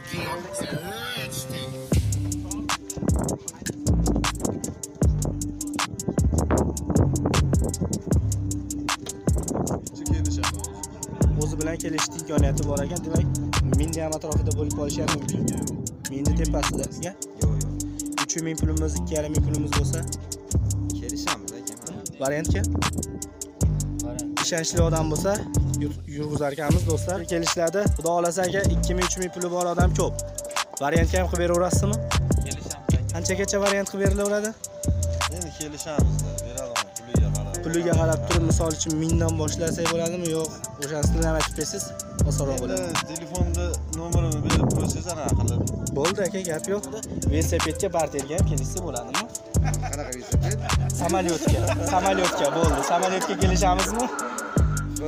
again. Do o'zi bilan kelishishni imkoniyati bor ekan demak mingni ham atrofida bo'lib qolishi ham mumkin. Mingni tepasida sizga yo'q yo'q uch ming pulimiz ikki yarim ming pulimiz bo'lsa? Kelishamiz aka variantga ishonchli odam bo'lsa yur- yurgizar ekanmiz do'stlar. Kelishiladi xudo xohlasa aka ikki ming uch ming puli bor odam ko'p. Variantga ham qilib beraverasizmi kelishamiz. Qanchagacha variant qilib berilaveradi? Endi kelishamiz. Beradigan puliga qarab. Puliga qarab turib misol uchun mingdan boshlasak bo'ladimi? Yo'q. O'shanisini ham aytib bersangiz osonroq bo'ladi telefonda nomerini berib qo'ysangiz anaqa qilib bo'ldi aka gap yo'q. Velosipedga barterga ham kelishsa bo'ladimi? Qanaqa velosiped? Samolyotga samolyotga bo'ldi. Samolyotga kelishamizmi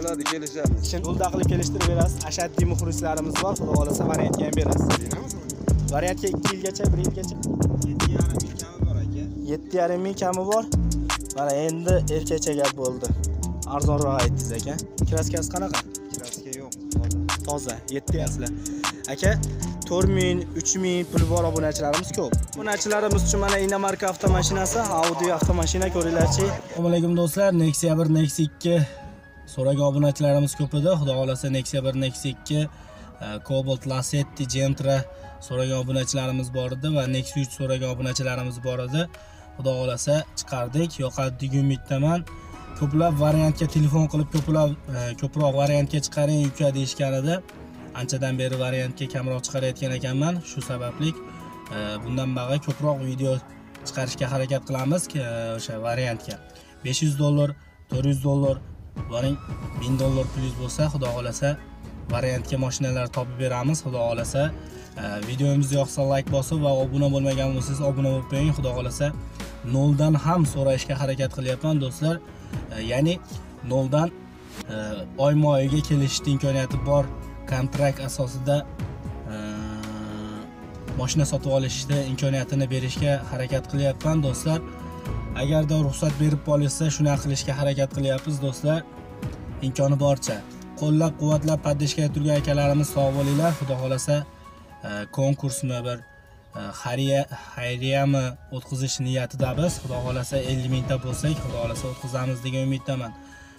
bo'ladi kelishamiz Shin ulda qilib kelishtirib berasiz ashaddiy muxlislarimiz bor xudo xohlasa variantga ham berasiz. Variantga ikki yilgacha bir yilgacha. Yetti yarim ming kami bor. Aka yetti yarim ming kami bor mana endi erkakcha gap bo'ldi. Arzonroq aytdingiz aka. Kraskasi qanaqa? Kraska yo'q. Toza yetti asli. Aka to'rt ming uch ming puli bor obunachilarimiz ko'p. Obunachilarimiz uchun mana inomarka avtomashinasi audi avtomashina ko'ringlarchi. Assalomu alaykum do'stlar. Nexia bir nexia ikki so'ragan obunachilarimiz ko'p edi. Xudo xohlasa nexia bir nexia ikki e, cobalt lasetti gentra so'ragan obunachilarimiz bor edi va nexia uch so'ragan obunachilarimiz bor edi. Xudo xohlasa chiqardik. Yoqadi degan umiddaman ko'plab variantga telefon qilib ko'plab e, ko'proq variantga chiqaring uka deyishgan edi. Anchadan beri variantga kamroq chiqarayotgan ekanman. Shu sababli e, bundan bag'a ko'proq video chiqarishga harakat qilamiz o'sha variantga. 500 dollar 400 dollar boring 1000 dollar pulingiz bo'lsa xudo xohlasa variantga mashinalar topib beramiz xudo xohlasa videomizni yoqsa layk bosib va obuna bo'lmagan bo'lsangiz obuna bo'lib qo'ying xudo xohlasa noldan ham so'rashga harakat qilyapman do'stlar. Ya'ni noldan e, oyma oyiga kelishni imkoniyati bor. Kontrakt asosida e, moshina mashina sotib olishni imkoniyatini berishga harakat qilyapman do'stlar. Agarda ruxsat berib qolishsa shunaqa qilishga harakat qilyapmiz do'stlar. Imkoni boricha. Qo'llab quvvatlab поддержка turgan akalarimiz sog' bo'linglar. Xudo xohlasa e, konkursni bir e, xayriya xayriyami o'tkazish niyatidamiz. Xudo xohlasa 50 mingta bo'lsak xudo xohlasa o'tkazamiz degan umiddaman.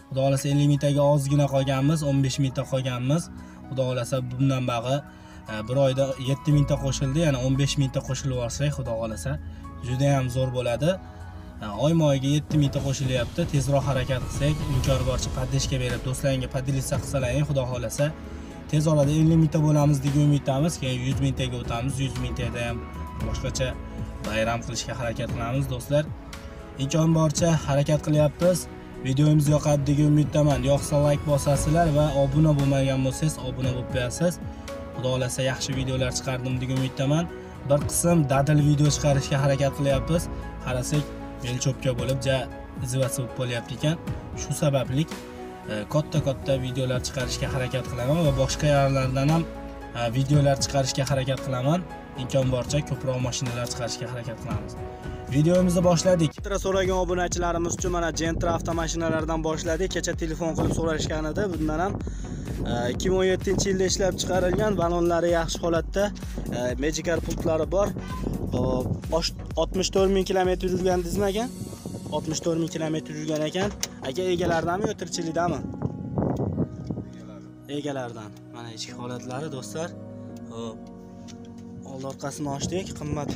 Xudo xohlasa 50 mingtaga ozgina qolganmiz 15 mingta qolganmiz. Xudo xohlasa bundan bag'i e, bir oyda 7 mingta qo'shildi yana 15 mingta qo'shilib yuborsak xudo xohlasa juda ham zo'r bo'ladi. E, oyma oyga 7 mingta qo'shilyapti. Tezroq harakat qilsak imkoni boricha поддержка berib do'stlaringga поделиться qilsalaring xudo xohlasa tez orada 50 mingta bo'lamiz degan umiddamiz keyin yuz mingtaga o'tamiz yuz mingtada ham boshqacha bayram qilishga harakat qilamiz do'stlar. Imkon boricha harakat qilyapmiz. Videomiz yoqadi degan umiddaman. Yoqsa layk bosasizlar va obuna bo'lmagan bo'lsangiz obuna bo'lib qo'yasiz. Xudo xohlasa yaxshi videolar chiqardim degan umiddaman. Bir qism dadil video chiqarishga harakat qilyapmiz. Qarasak bel cho'pga bo'lib ja izvasi bo'lib qolyapti ekan shu sababli e, katta katta videolar chiqarishga harakat qilaman va boshqa yerlardan ham e, videolar chiqarishga harakat qilaman. Imkon boricha ko'proq mashinalar chiqarishga harakat qilamiz. Videomizni boshladik. Gentra so'ragan obunachilarimiz uchun mana gentra avtomashinalardan boshladik. Kecha telefon qilib so'rashgan edi. Bundan ham e, 2017 yilda ishlab chiqarilgan balonlari yaxshi holatda e, pultlari bor. Hop, osh- 64 ming kilometr yurgan dizmi aka 64 ming kilometr yurgan ekan. Aka egalaridanmi yo tirikchilikdami egalaridan. Mana ichki holatlari do'stlar. Hop. oldi orqasini ochdik. Qimmat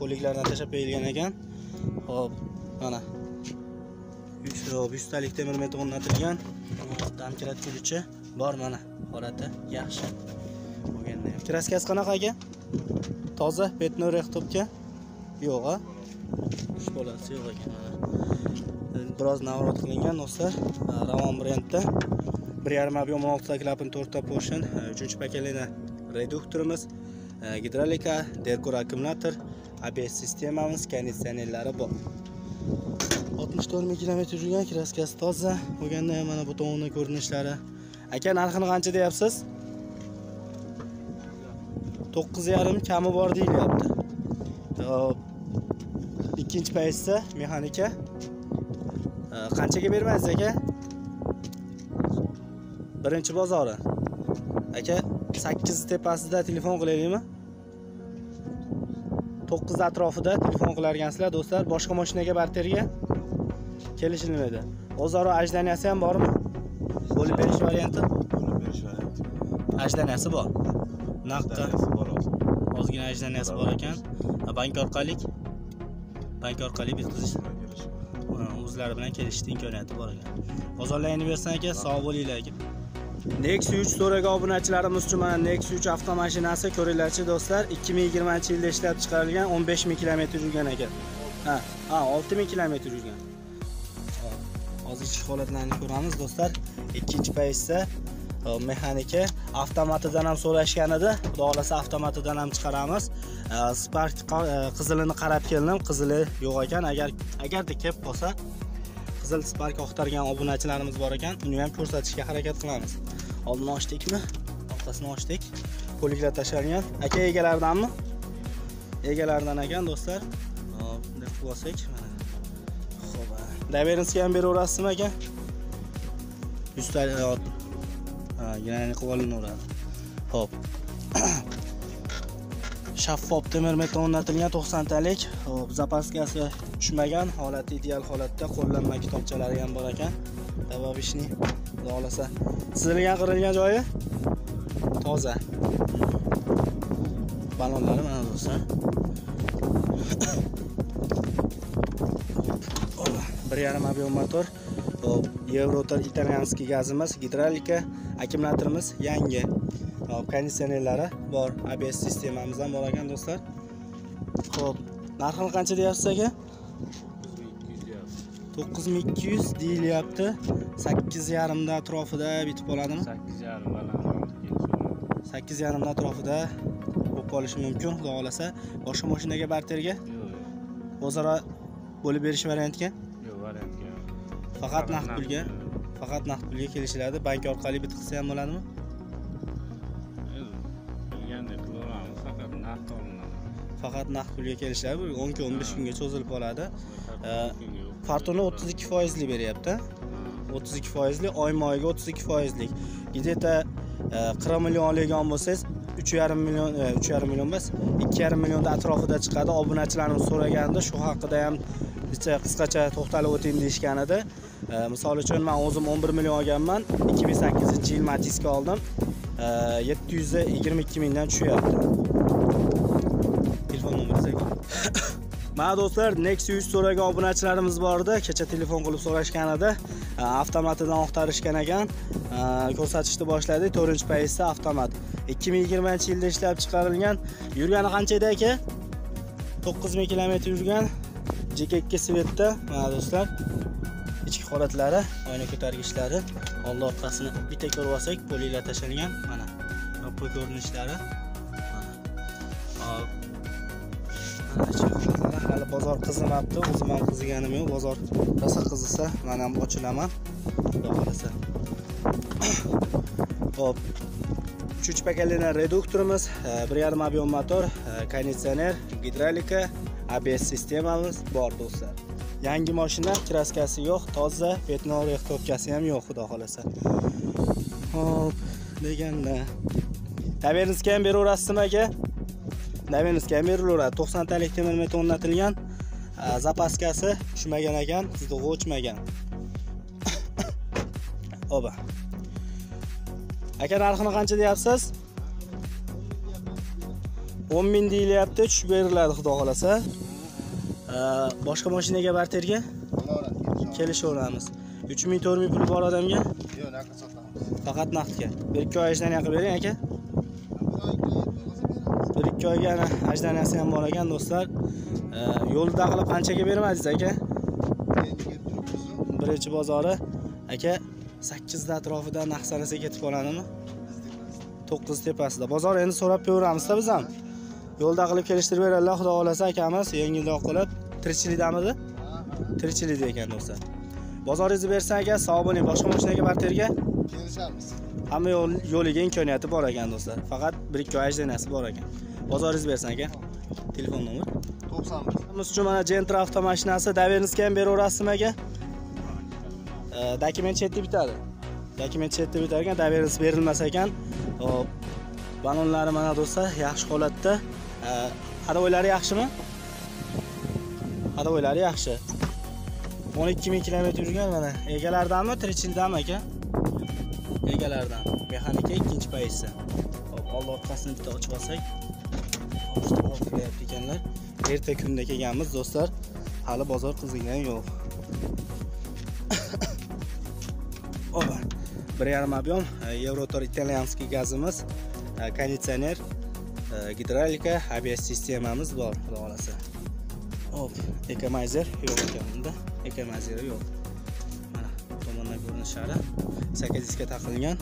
poliklardan tashlab qo'yilgan ekan. Hop mana. Hop, yuztalik temir metr o'rnatilgan. Hop, bor mana. Holati yaxshi. Bo'lganda kraskasi qanaqa aka? Toza petnoy rehtobga yo'q a? Uch bolasi yo'q ekan mana biroz navrot qilingan do'stlar ravon brendda bir yarim объем oltita klapan to'rtta portion uchinchi pokoleniya reduktorimiz gidrolika derkur akkumulyator abs sistemamiz konditsionerlari bor. 64 ming kilometr yurgan kraskasi toza. Bo'lganda mana bu tomoni ko'rinishlari. Aka narxini qancha deyapsiz to'qqiz yarim kami bor deyilyapti. Ikkinchi pozitsiya mexanika. Qanchaga bermaysiz aka? Birinchi bozori. Aka sakkiz tepasida telefon qilaylikmi? To'qqiz atrofida telefon qilargansizlar do'stlar. Boshqa mashinaga barterga kelishilmaydi. O'zaro ajdaniyasi ham bormi? Bo'lib berish varianti? Bo'lib berish varianti. ajdaniyasi bor. Naqdda hozir. Ozgina ajdaniyasi bor ekan. Bank orqali bank orqali bitkazish o'zlari bilan kelishishni imkoniyati bor ekan. Bozorlayni bersan aka sog' bo'linglar aka. Nexus 3 so'ragan obunachilarimiz uchun mana Nexus 3 avtomashinasi ko'ringlarchi do'stlar. 2020 yilda ishlab chiqarilgan 15 ming kilometr yurgan ekan ha ha 6 ming kilometr yurgan. Hozir ichki holatlarini ko'ramiz do'stlar. Ikkinchi paytda mexanika. Avtomatidan ham so'rashgan edi. Xudo xohlasa avtomatidan ham chiqaramiz. Spark e, qizilini qarab keldim. Qizili yo'q ekan. Agar agarda kelib qolsa qizil spark oqtargan obunachilarimiz bor ekan. Uni ham ko'rsatishga harakat qilamiz. Oldini ochdikmi? Orqasini ochdik. Ko'liklar tashlangan. Aka egalaridanmi? Egalaridan ekan do'stlar. Hop, bunday qilib olsak mana. Ho'p доверенский ham beraverasizmi aka? Yuzta e, ha qilib olinaveradi ho'p shaffof temir metan o'rnatilgan 90 talik hop zapaskasi tushmagan holati ideal holatda qo'llanma kitobchalari ham bor ekan. Добавочный xudo xohlasa chizilgan qirilgan joyi? Toza. Balonlari mana do'stlar bir yarim объем motor. Hop yevrotor italyanskiy gazimiz gidravlika akkumulyatorimiz yangi. Hop konditsionerlari bor abs sistemamiz ham bor ekan do'stlar. Ho'p narxini qancha deyapsiz aka? To'qqiz ming ikki yuz deyilyapti sakkiz yarimda atrofida bitib qoladimi? Sakkiz yarim sakkiz yarimda atrofida bo'lib qolishi mumkin xudo xohlasa boshqa mashinaga barterga o'zaro bo'lib berish variantiga faqat naqd pulga faqat naqd pulga kelishiladi. Bank orqali bitqizsa ham bo'ladimi? Bilgandek qilaveramiz faqat naqd olinadi. Faqat naqd pulga kelishadi o'n kun o'n besh kunga cho'zilib qoladi. fartuni o'ttiz ikki foizli beryapti. O'ttiz ikki foizli oyma oyga o'ttiz ikki foizlik. Где то qirq million oladigan bo'lsangiz uch yarim million e, uch yarim million emas ikki yarim millionni atrofida chiqadi. Obunachilarimiz so'raganda shu haqida ham qisqacha to'xtalib o'tayim deyishgan edi. E, misol uchun man o'zim o'n bir million olganman ikki ming sakkizinchi yil matiska oldim. Yetti yuz yigirma ikki mingdan tushyapti. Telefon nomeringiz mana do'stlar nexus 3 so'ragan obunachilarimiz bor edi kecha telefon qilib so'rashgan edi avtomatidan oqtarishgan ekan. E, ko'rsatishni boshladik. To'rtinchi paytda avtomat. 2020 yilda ishlab chiqarilgan. Yurgani qancha edi aka? 9000 kilometr yurgan jk svetda mana do'stlar holatlari oyna ko'targichlari oldi orqasini bitta ko'rib olsak poliklar tashlangan. Mana yopqa ko'rinishlari. Mana. Mana hali bozor qizimabdi o'zim ham qiziganim yo'q. Bozor rosa qizisa man ham ochilaman xudo xohlasa. Ho'p. Uchinchi reduktorimiz e, bir yarim объем motor e, konditsioner gidravlika abs sistemamiz bor do'stlar. Yangi mashina kraskasi yo'q toza betnol ehtiyotgasi ham yo'q xudo xohlasa. Hop deganda. Doверенский ham beraverasizmi aka doверенский ham berilaveradi to'qsontalik temir metan o'rnatilgan zapaskasi tushmagan ekan sizdog'i o'chmagan. Oba. Aka narxini qancha deyapsiz? O'n ming deyilyapti tushib beriladi xudo xohlasa. Boshqa mashinaga barterga kelishaveramiz. Uch ming to'rt ming puli bor odamga Yo'q, naqd sotamiz. faqat naqdga bir ikki oy ajdaniya qilib bering aka. Bir ikki oyga ana ajdaniyasi ham bor ekan do'stlar yo'lda qilib qanchaga bermadingiz aka? Birinchi bozori. Aka sakkizta atrofida naqd sanasa ketib qoladimi? To'qqiz tepasida. Bozor endi so'rab ko'ramizda biz ham. Yo'lda qilib kelishtirib beradilar xudo xohlasa akamiz yengilroq qilib tirikchilikdamidi tirikchilikda ekan do'stlar bozoringizni bersa aka sog' bo'ling. Boshqa mashinaga barterga Kelishamiz. hamma yo'l yo'liga imkoniyati bor ekan do'stlar. Faqat bir ikki oy ajdaniyasi bor ekan. Bozoringizni bersin aka. Telefon nomer 91. biz uchun mana gentra avtomashinasi doверенский ham beraverasizmi aka? Dokument chetda bitadi. Dokument chetda bitar ekan. Doверенность berilmas ekan. Hop. Balonlari mana do'stlar yaxshi holatda. Hadovoylari yaxshimi? Hadovoylari yaxshi. 12 ming kilometr yurgan mana. Egalaridanmi, tirikchildami aka? Egalaridan. Mexanika ikkinchi pozisiya. Hop, old orqasini bitta ochib olsak. Hop, qilyapti ekanlar. Erta kunda kelganmiz do'stlar. Hali bozor qizigani yo'q. Oba. 1.5 объем Eurotor italyanskiy gazimiz, e, konditsioner, e, gidravlika, ABS sistemamiz bor, xudo xolasa. Hop, ekomayzer yo'q ekan bunda. Ekomayzeri yo'q. Mana tomondan ko'rinishlari 8 diska taqilgan.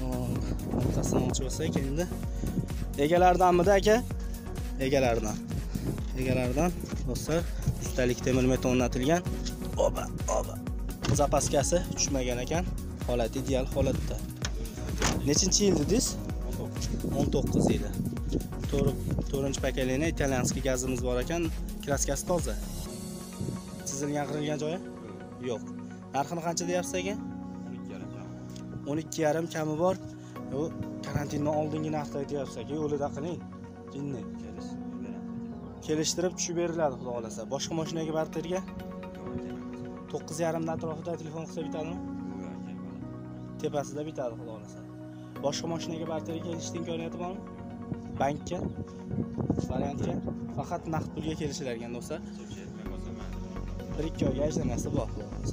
Hop, orqasidan ochib olsak endi. Egalaridanmidi aka? Egalaridan. Egalaridan do'stlar, ustalik temir metal o'rnatilgan. Oba, oba. Zapaskasi tushmagan ekan. Holat ideal holatda. Nechinchi yil dedingiz? 19 yili. 4 pokoleniya italyanskiy gazimiz bor ekan, kraskasi toza. Chizilgan qirilgan joyi? Yo'q. Narxini qancha deyapsiz aka? 12 yarim kami bor. U karantindan oldingi narxda aytyapsiz aka, yo'lida qiling. Jinni. Kelishtirib tushib beriladi, xudo xolasa. Boshqa mashinaga barterga 9.5 atrofida telefon qilsa bitadimi? Tepasida bitadi, xudo xolasa. Boshqa mashinaga barterga kelishning imkoniyati bormi? Bankka, variantga. Faqat naqd pulga kelishilar ekan do'stlar. bir ikki oyga ajramasi bor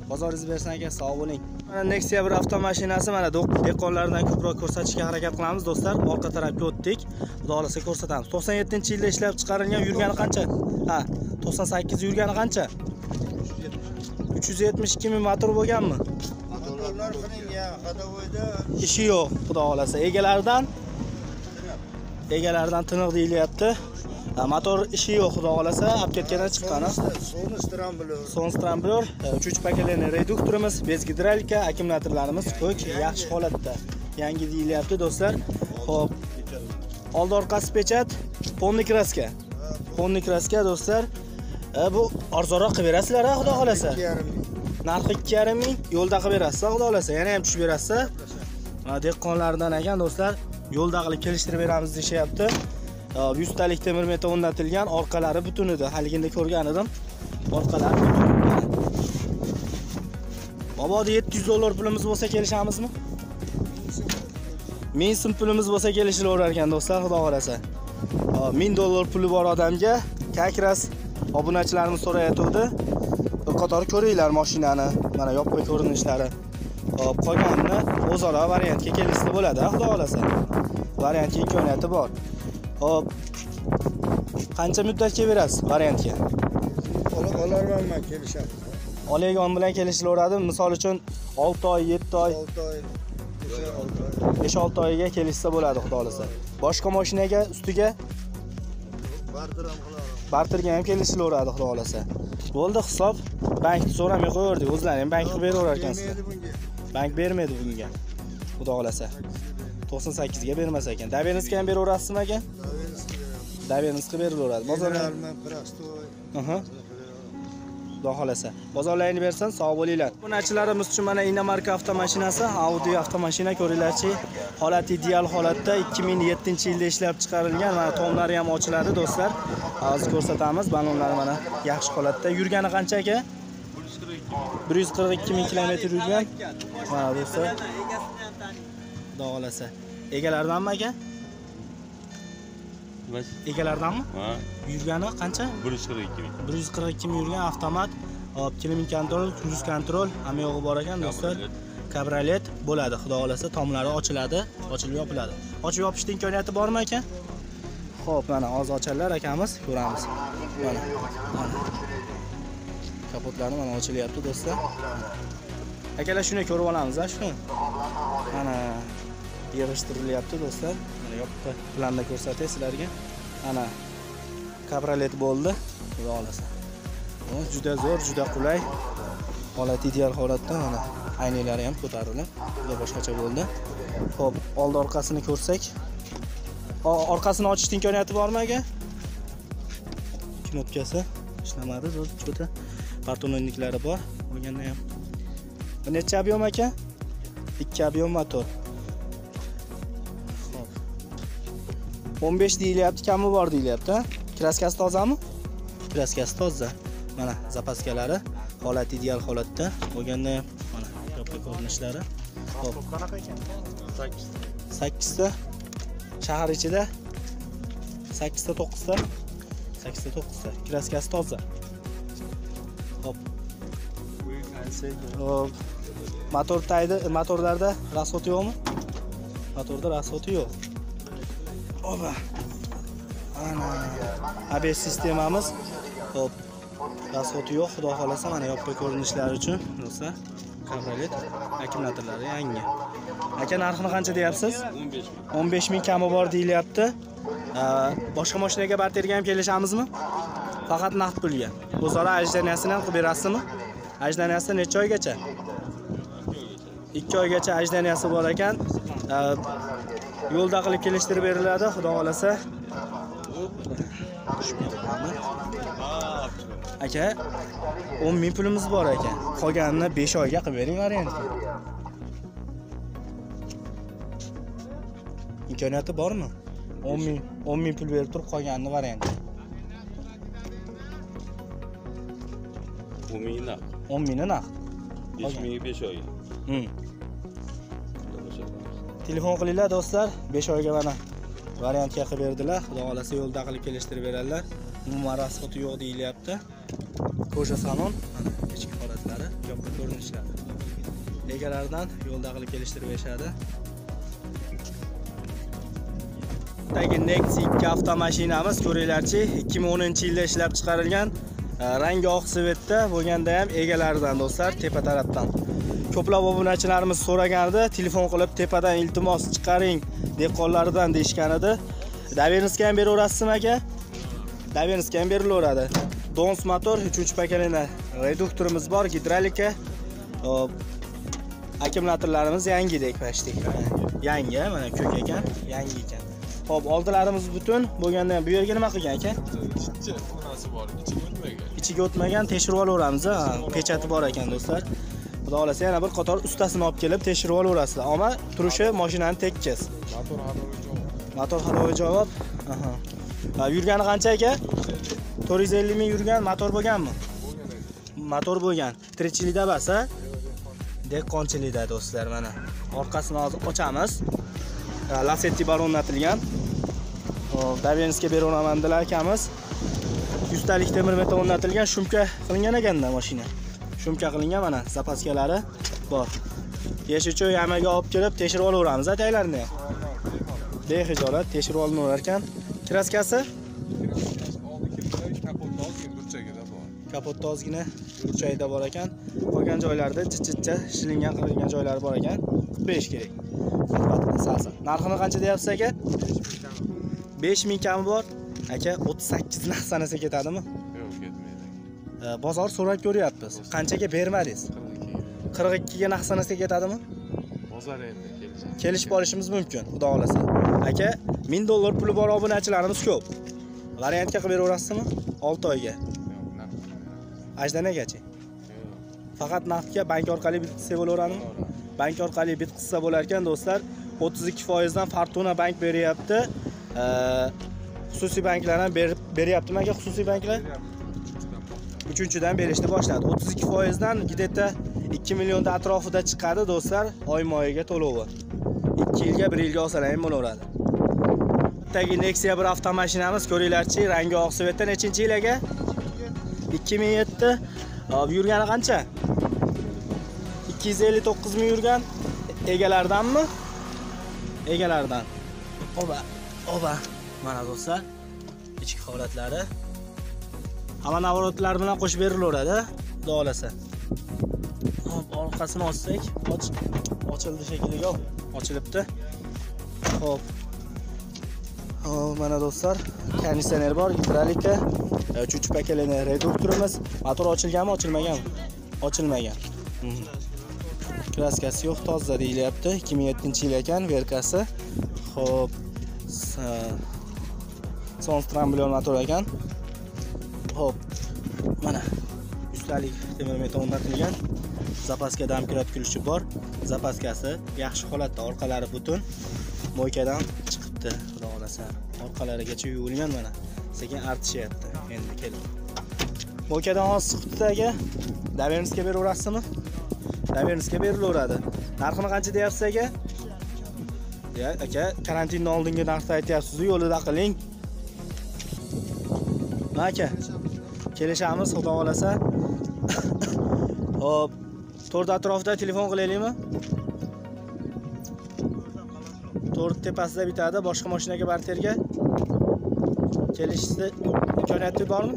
bozoringiz bersin aka sog' bo'ling. Mana nexia bir avtomashinasi mana dehqonlardan ko'proq ko'rsatishga harakat qilamiz do'stlar. Orqa tarafga o'tdik. Xudo xohlasa ko'rsatamiz 97 yilda ishlab chiqarilgan yurgani qancha? Ha 98 yurgani qancha? 372 ming motor bo'lganmi? Motorlar qilingan, Hadovoyda ishi yo'q xudo xohlasa. Egalaridan egalaridan tiniq deyilyapti Ha, motor ishi yo'q xudo xohlasa olib ketgandan chiqqan. Sonu stramblor. Sonstramblor 3 pokoleniya reduktorimiz, bez gidralika, akkumulyatorlarimiz ko'k, yaxshi holatda. Yangi deyilyapti do'stlar. Xo'p. Old orqasi pechat, polni kraska. Polni kraska do'stlar. E, bu arzonroq qilib berasizlar, ha, xudo xolasa. 2,5 ming. Narxi 2,5 ming, yo'lda qilib berasiz, xudo xolasa. Yana ham tushib berasiz. Dehqonlardan ekan do'stlar, yo'lda qilib kelishtirib beramiz deyishyapti. Hop, 100 talik temir meta o'rnatilgan, orqalari butun edi. Haligida ko'rgan edim. Orqalari butun. yetti 700 dollar pulimiz bo'lsa kelishamizmi? 1000 so'm pulimiz bo'lsa kelishilaverar ekan do'stlar, xudo xohlasa Hop, 1000 dollar puli bor odamga kakras obunachilarimiz so'rayotgandi. Bir qator ko'ringlar mashinani. Mana yoppa ko'rinishlari. Hop, qolganini o'zaro variantga kelishsa bo'ladi, xudo xolasa. Variantga imkoniyati bor. Hop. Qancha muddatga berasiz variantga? Olib olarman men kelishamiz. Olegon bilan kelishilaveradi. Misol uchun 6 oy, 7 oy, 6 oy. 5-6 oy. 5-6 oyga kelishsa bo'ladi, xudo xolasa. Boshqa mashinaga ustiga Barter ham barterga ham kelishilaveradi, xudo xolasa. Bo'ldi hisob. Bankni so'ramay qo'yaverdik. O'zlari ham bank qilib beraverar ekansizlar. Bank bermaydi bunga. Xudo xolasa. 98 ga bermas ekan. Dabenizga ham beraverasizmi aka? Qilib berilaveradi. Xudo xolasa. Bozorlaringni bersin, sog' bo'linglar. Bunachilarimiz uchun mana Inamarka avtomashinasi, Audi avtomashina ko'ringlarchi. Holat ideal holatda 2007-yilda ishlab chiqarilgan. Mana tomlari ham ochiladi, do'stlar. Hozir ko'rsatamiz. Balonlari mana yaxshi holatda. Yurgani qancha aka? 142 ming kilometr yurgan. Mana do'stlar. Xudo xolasa. Egalaridanmi aka? Egalaridanmi? Ha, Yurgani qancha? 142 ming. 142 ming yurgan avtomat hop klinik kontrol cruise kontrol hamma yog'i bor ekan do'stlar kabriolet bo'ladi xudo xohlasa tomlari ochiladi ochilib yopiladi ochib yopishni imkoniyati bormi aka ho'p mana hozir ochadilar akamiz ko'ramiz mana mana kapotlari mana ochilyapti do'stlar. Akalar shuni ko'rib olamiz a shuni mana yig'ishtirilyapti do'stlar. Mana yoqqa planda ko'rsatay sizlarga. Mana kabriolet bo'ldi. Xudo xohlasa. Juda zo'r juda qulay. Holat ideal holatda mana aynaklari ham ko'tarilib juda boshqacha bo'ldi. Ho'p old orqasini ko'rsak. Orqasini ochishni imkoniyati bormi aka? Knopkasi ishlamadi zo'r cho'ta. Partononliklari bor bo'lganda ham bu necha объем aka ikki объем motor Xo'p, 15 deyilyapti, kami bor deyilyapti. ha? Kraskasi tozami? Kraskasi toza. Mana zapaskalari holat ideal holatda. Bo'lganda ham mana yopiq ko'rinishlari. Hop. qanaqa ekan? 8 sakkizta shahar ichida sakkizta to'qqizta sakkizta to'qqizta kraskasi toza motor taydi motorlarda rasxod yo'qmi? Motorda rasxodi yo'q. Oba ana. Abs sistemamiz. Hop rasxodi yo'q. Xudo xohlasa mana yopiq ko'rinishlari uchun do'stlar kabrolet akkumulyatorlari yangi. Aka narxini qancha deyapsiz? 15 ming. kami bor deyilyapti. Boshqa mashinaga barterga ham kelishamizmi faqat naqd pulga. O'zaro ajdaniyasini ham qilib berasizmi ajdanasi necha oygacha? Ikki oygacha ajdanasi bor ekan. Yo'lda qilib kelishtirib beriladi xudo xohlasa aka 10 ming pulimiz bor ekan. Qolganini 5 oyga qilib bering variantga imkoniyati bormi? 10 ming 10 ming pul berib turib qolganini variantga 10 mingni 10 mingni naqd 5 mingga 5 oy. Hmm. telefon qilinglar do'stlar. 5 oyga mana variantga qilib berdilar. Xudo xohlasa yo'lda qilib kelishtirib beradilar. Umuman rasxoti yo'q deyilyapti. Koja salon mana ichki holatlari yopiq ko'rinishlari. Egalaridan yo'lda qilib kelishtirib berishadi. Dagi Nexi 2 avtomashinamiz ko'ringlarchi 2010 yilda ishlab chiqarilgan Э, rangi oq svetda bo'lganda ham egalaridan do'stlar tepa tarafdan. Ko'plab obunachilarimiz so'ragan edi telefon qilib tepadan iltimos chiqaring dehqonlaridan deyishgan edi daverniska ham beraverasizmi aka. Daverniska ham berilaveradi dons motor 3 pokoleniya reduktorimiz bor gidrolika. Hop. akkumulyatorlarimiz yangidek почти yangi mana ko'k ekan yangi ekan. Ho'p oldilarimiz butun bo'lganda ham bu yerga nima qilgan aka? ichki onasi bor ichiga Ichiga o'tmagan tekshirib olaveramiz, ha. Pechati bor ekan do'stlar. Xudo xolasa yana bir qator ustasini olib kelib tekshirib olaverasizlar. Ammo turishi mashinani tekkiz. motor hadoviy javob yurgani qancha aka? 450 ming yurgan motor bo'lganmi? Motor bo'lgan. Tirikchilikda bas, ha? Dehqonchilikda do'stlar mana. Orqasini hozir ochamiz. Ha, Lasetti bar o'rnatilgan. Hop, Davenskga beraveraman dilar akamiz. Yuztalik temir beton o'rnatilgan, shumka qilingan ekanda mashina. Shumka qilingan mana zapaskalari bor. Yeshichoy amaga olib kelib tekshirib olaveramiz ataylarni ham. Bexijolat tekshirib olinaverar ekan. Kraskasi oldi burchagida bor kapotda ozgina burchagida bor ekan. Qolgan joylarida chichitcha shilingan qilingan joylari bor ekan. besh kerak. Sifatida salsa. Narxini qancha deyapsiz aka? 5000 kami bor. Aka 38 narx sanasa ketadimi? yo'q ketmaydi Bozor so'rab ko'ryapmiz. Qanchaga bermadingiz? 42 ga narx sanasa ketadimi? bozor endi Kelishib olishimiz mumkin, xudo xolasa. Aka, 1000 dollar puli bor obunachilarimiz ko'p. Variantga qilib beraverasizmi? 6 oyga. Ajdanagachi. Faqat naqdga bank orqali bitsa bo'laveradimi? Bank orqali bitqizsa bo'lar ekan do'stlar. 32% dan Fortuna bank beryapti. Xususiy banklar ham berib beryaptimi aka xususiy banklar? uchinchidan berishni boshladi. 32 foizdan где-то 2 millionda atrofida chiqadi do'stlar. Oyma oyiga to'lovi. 2 yilga 1 yilga olsalar ham bo'laveradi. Bittagi Nexia bir avtomashinamiz ko'ringlarchi rangi oq svetda nechinchi yil aka 2007 hop yurgani qancha? 259 ming yurgan. Egalaridanmi egalaridan oba oba. Mana do'stlar ichki holatlari. Hamma navorotlar bilan qo'shib berilaveradi xudo xolasa hop orqasini ochsak och ochildi shekilli yo'q ochilibdi. Hop. Hop mana do'stlar konditsioner bor gidralika e, uchuvchi pokoleniya reduktorimiz. Motor ochilganmi ochilmaganmi? Ochilmagan. Mhm. Kraskasi yo'q toza deyilyapti. 2007 yil ekan verkasi. Hop son stramblion motor ekan. Hop mana yuztalik temir metal o'rnatilgan zapaska damkirat kulushi bor. Zapaskasi yaxshi holatda orqalari butun. Moykadan chiqibdi xudo xolasa orqalarigacha yuvilgan mana sekin artishyapti. Endi kelib. Moykadan osti qutidagi davernisga beraverasizmi? Davernisga berilaveradi. Narxini qancha deyapsiz aka? Ya aka karantindan oldingi narxni aytyapsizu yo'lida qiling. Ma aka kelishamiz xudo xohlasa hop to'rt atrofida telefon qilaylikmi? To'rt tepasida bitadi boshqa mashinaga barterga kelishni imkoniyati bormi?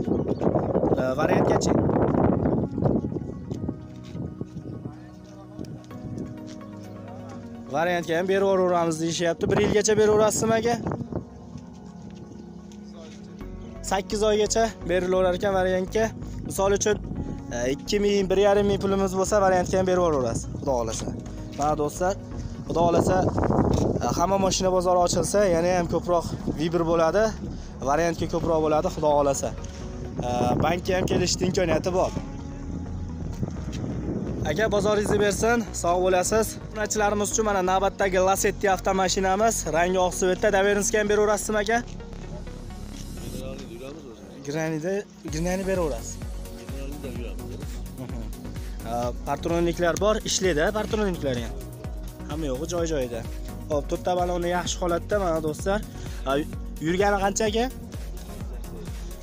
Variantgacha. variantgachi variantga ham berib yuboramiz deyishyapti. Bir yilgacha beraverasizmi aka? Sakkiz oygacha berilaverar ekan variantga. Misol uchun e, ikki ming bir yarim ming pulimiz bo'lsa variantga ham berib yuboraverasiz xudo xohlasa. Mana do'stlar xudo xohlasa e, hamma mashina bozori ochilsa yana ham ko'proq vibr bo'ladi variantga ko'proq bo'ladi xudo xohlasa. E, bankka ham kelishni imkoniyati bor. Aka bozoringizni bersin sog' bo'lasiz. Obunachilarimiz uchun mana navbatdagi lasetti avtomashinamiz. Rangi oq svetda davernisga ham beraverasizmi aka granida granani beraverasiz patronliklar bor ishlaydi patronliklar ham hamma yo'g'i joy joyida. Hop to'rtta balonni yaxshi holatda mana do'stlar. Yurgani qancha aka?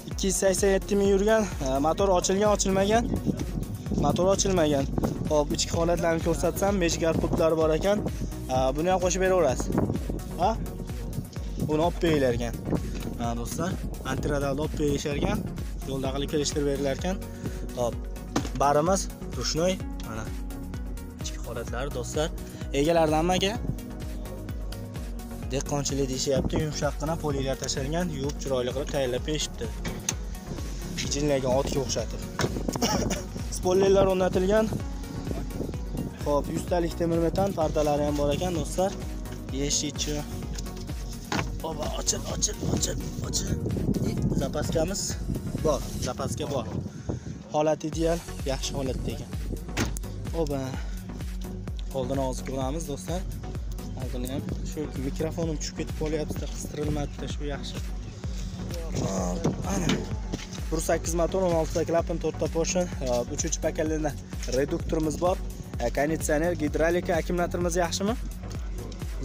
Ikki yuz sakson yetti ming yurgan. Motor ochilgan ochilmagan? Motor ochilmagan. Hop ichki holatlarini ko'rsatsam meshgar pultlari bor ekan. Buni ham qo'shib beraverasiz. Ha? Buni olib beringlar ekan. Mana do'stlar antiradalni olib berishar ekan yo'lda qilib kelishtirib berilar ekan hop barimiz rushnoy mana ichki holatlari do'stlar. Egalaridanmi aka dehqonchilik deyishyapti. Yumshoqqina polilar tashlangan yuvib chiroyli qilib tayyorlab berishibdi. Jinlagan otga o'xshatib. Spoilerlar o'rnatilgan. Ho'p yuztalik temir metan pardalari ham bor ekan do'stlar. Eshikchi oba ochil ochil ochil ochil. Zapaskamiz bor zapaska bor. Holat ideal yaxshi holatda ekan oba. Oldini hozir ko'ramiz do'stlar. Oldini ham shu mikrofonim tushib ketib qolyapti qistirilmadida shu yaxshi. Ana. Bir sakkiz motor o'n oltita klapan to'rtta poshin e, uchinchi pakalini reduktorimiz bor. E, konditsioner gidrolika akkumulyatorimiz yaxshimi?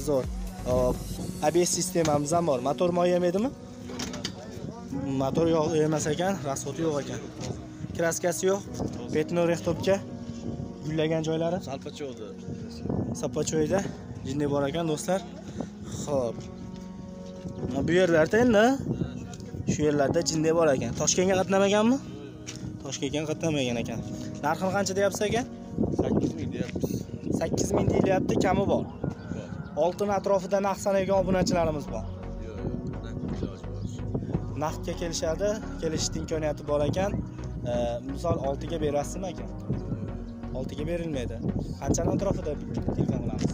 Zo'r. Hop, abs sistemamiz ham bor. Motor moy yemaydimi motor yog' emas ekan rasxoti yo'q ekan. Kraskasi yo'q petno rehtobga gullagan joylari. Salpacho'da. sapochoyda jinni bor ekan do'stlar. Ho'p Mana bu yerlarda endi shu yerlarda jinni bor ekan. Toshkentga qatnamaganmi? Toshkentga qatnamagan ekan. Narxini qancha deyapsiz aka? 8 ming deyapmiz. sakkiz ming deyilyapti kami bor oltin atrofida naqd sanayotgan obunachilarimiz bor. Naqdga kelishadi kelishni imkoniyati bor ekan. Misol oltiga berasizmi aka oltiga berilmaydi. Qanchani atrofida telefon qilamiz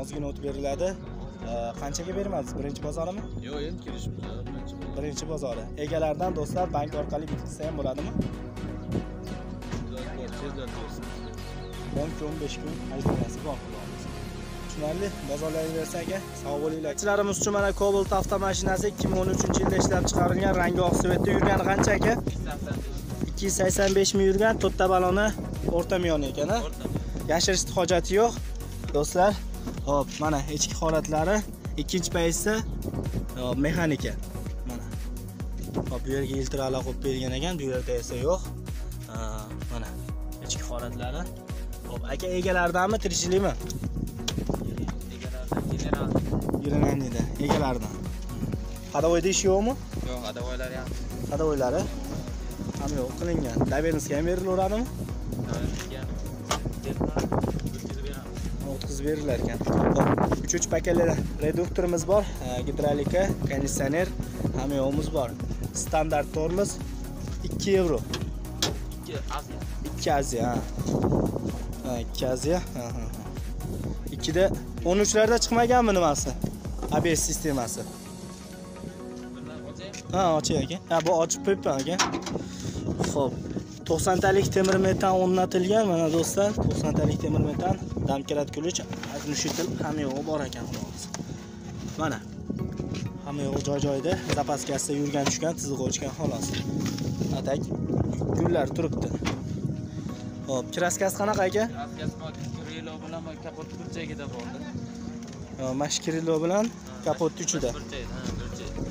Ozgina o'tib beriladi. Qanchaga bermadingiz? Birinchi bozorimi? Yo'q, endi kelishimiz. birinchi bozori. Egalaridan do'stlar bank orqali bitkizsa ham bo'ladimi? O'n kun besh kun ajratasi bor tushunarli bozorlayversa aka sog' bo'linglar. Ichlarimiz uchun mana cobalt avtomashinasi ikki ming o'n uchinchi yilda ishlab chiqarilgan rangi oq svetda yurgani qancha aka ikki yuz sakson besh ming yurgan to'rtta baloni o'rta miyoni ekan a yashirishni hojati yo'q. Do'stlar hop mana ichki holatlari. Ikkinchi paytsa hop, mexanika. Mana. Hop bu yerga iltiralar qo'yib berilgan ekan bu yerda esa yo'q. Mana ichki holatlari. Hop aka egalaridanmi tirikchilikmi egalaridan hadovoyda ish yo'qmi? Yo'q, adavoylar ham. hadovoylari ham yo'q qilingan. Davernisga ham berilaveradimi? O'tkazib berilar ekan. Hop, uchinchi paketli reduktorimiz bor. Gidrolika konditsioner hamma yo'g'imiz bor. Standart tormoz 2 yevro. 2 aziya. Ha. ha 2 aziya ha, ha, ha. ikkida 13 larda chiqmaganmi nimasi abs sistemasi. Ha oching aka. Ha bu ochib qo'yibman aka. Ho'p 90 talik temir metan o'rnatilgan mana do'stlar. 90 talik temir metan damkirat kuluch, agnushitl hamma yo'g'i bor ekan xudo xohlasa mana. Hamma yo'q joy joyida zapaskasida yurgan tushgan tizig'i o'chgan xolos atak gullar turibdi. Ho'p kraskasi qanaqa aka? Relo bilan kapot burchagida bordi. Mashkirilo bilan kapotni uchida.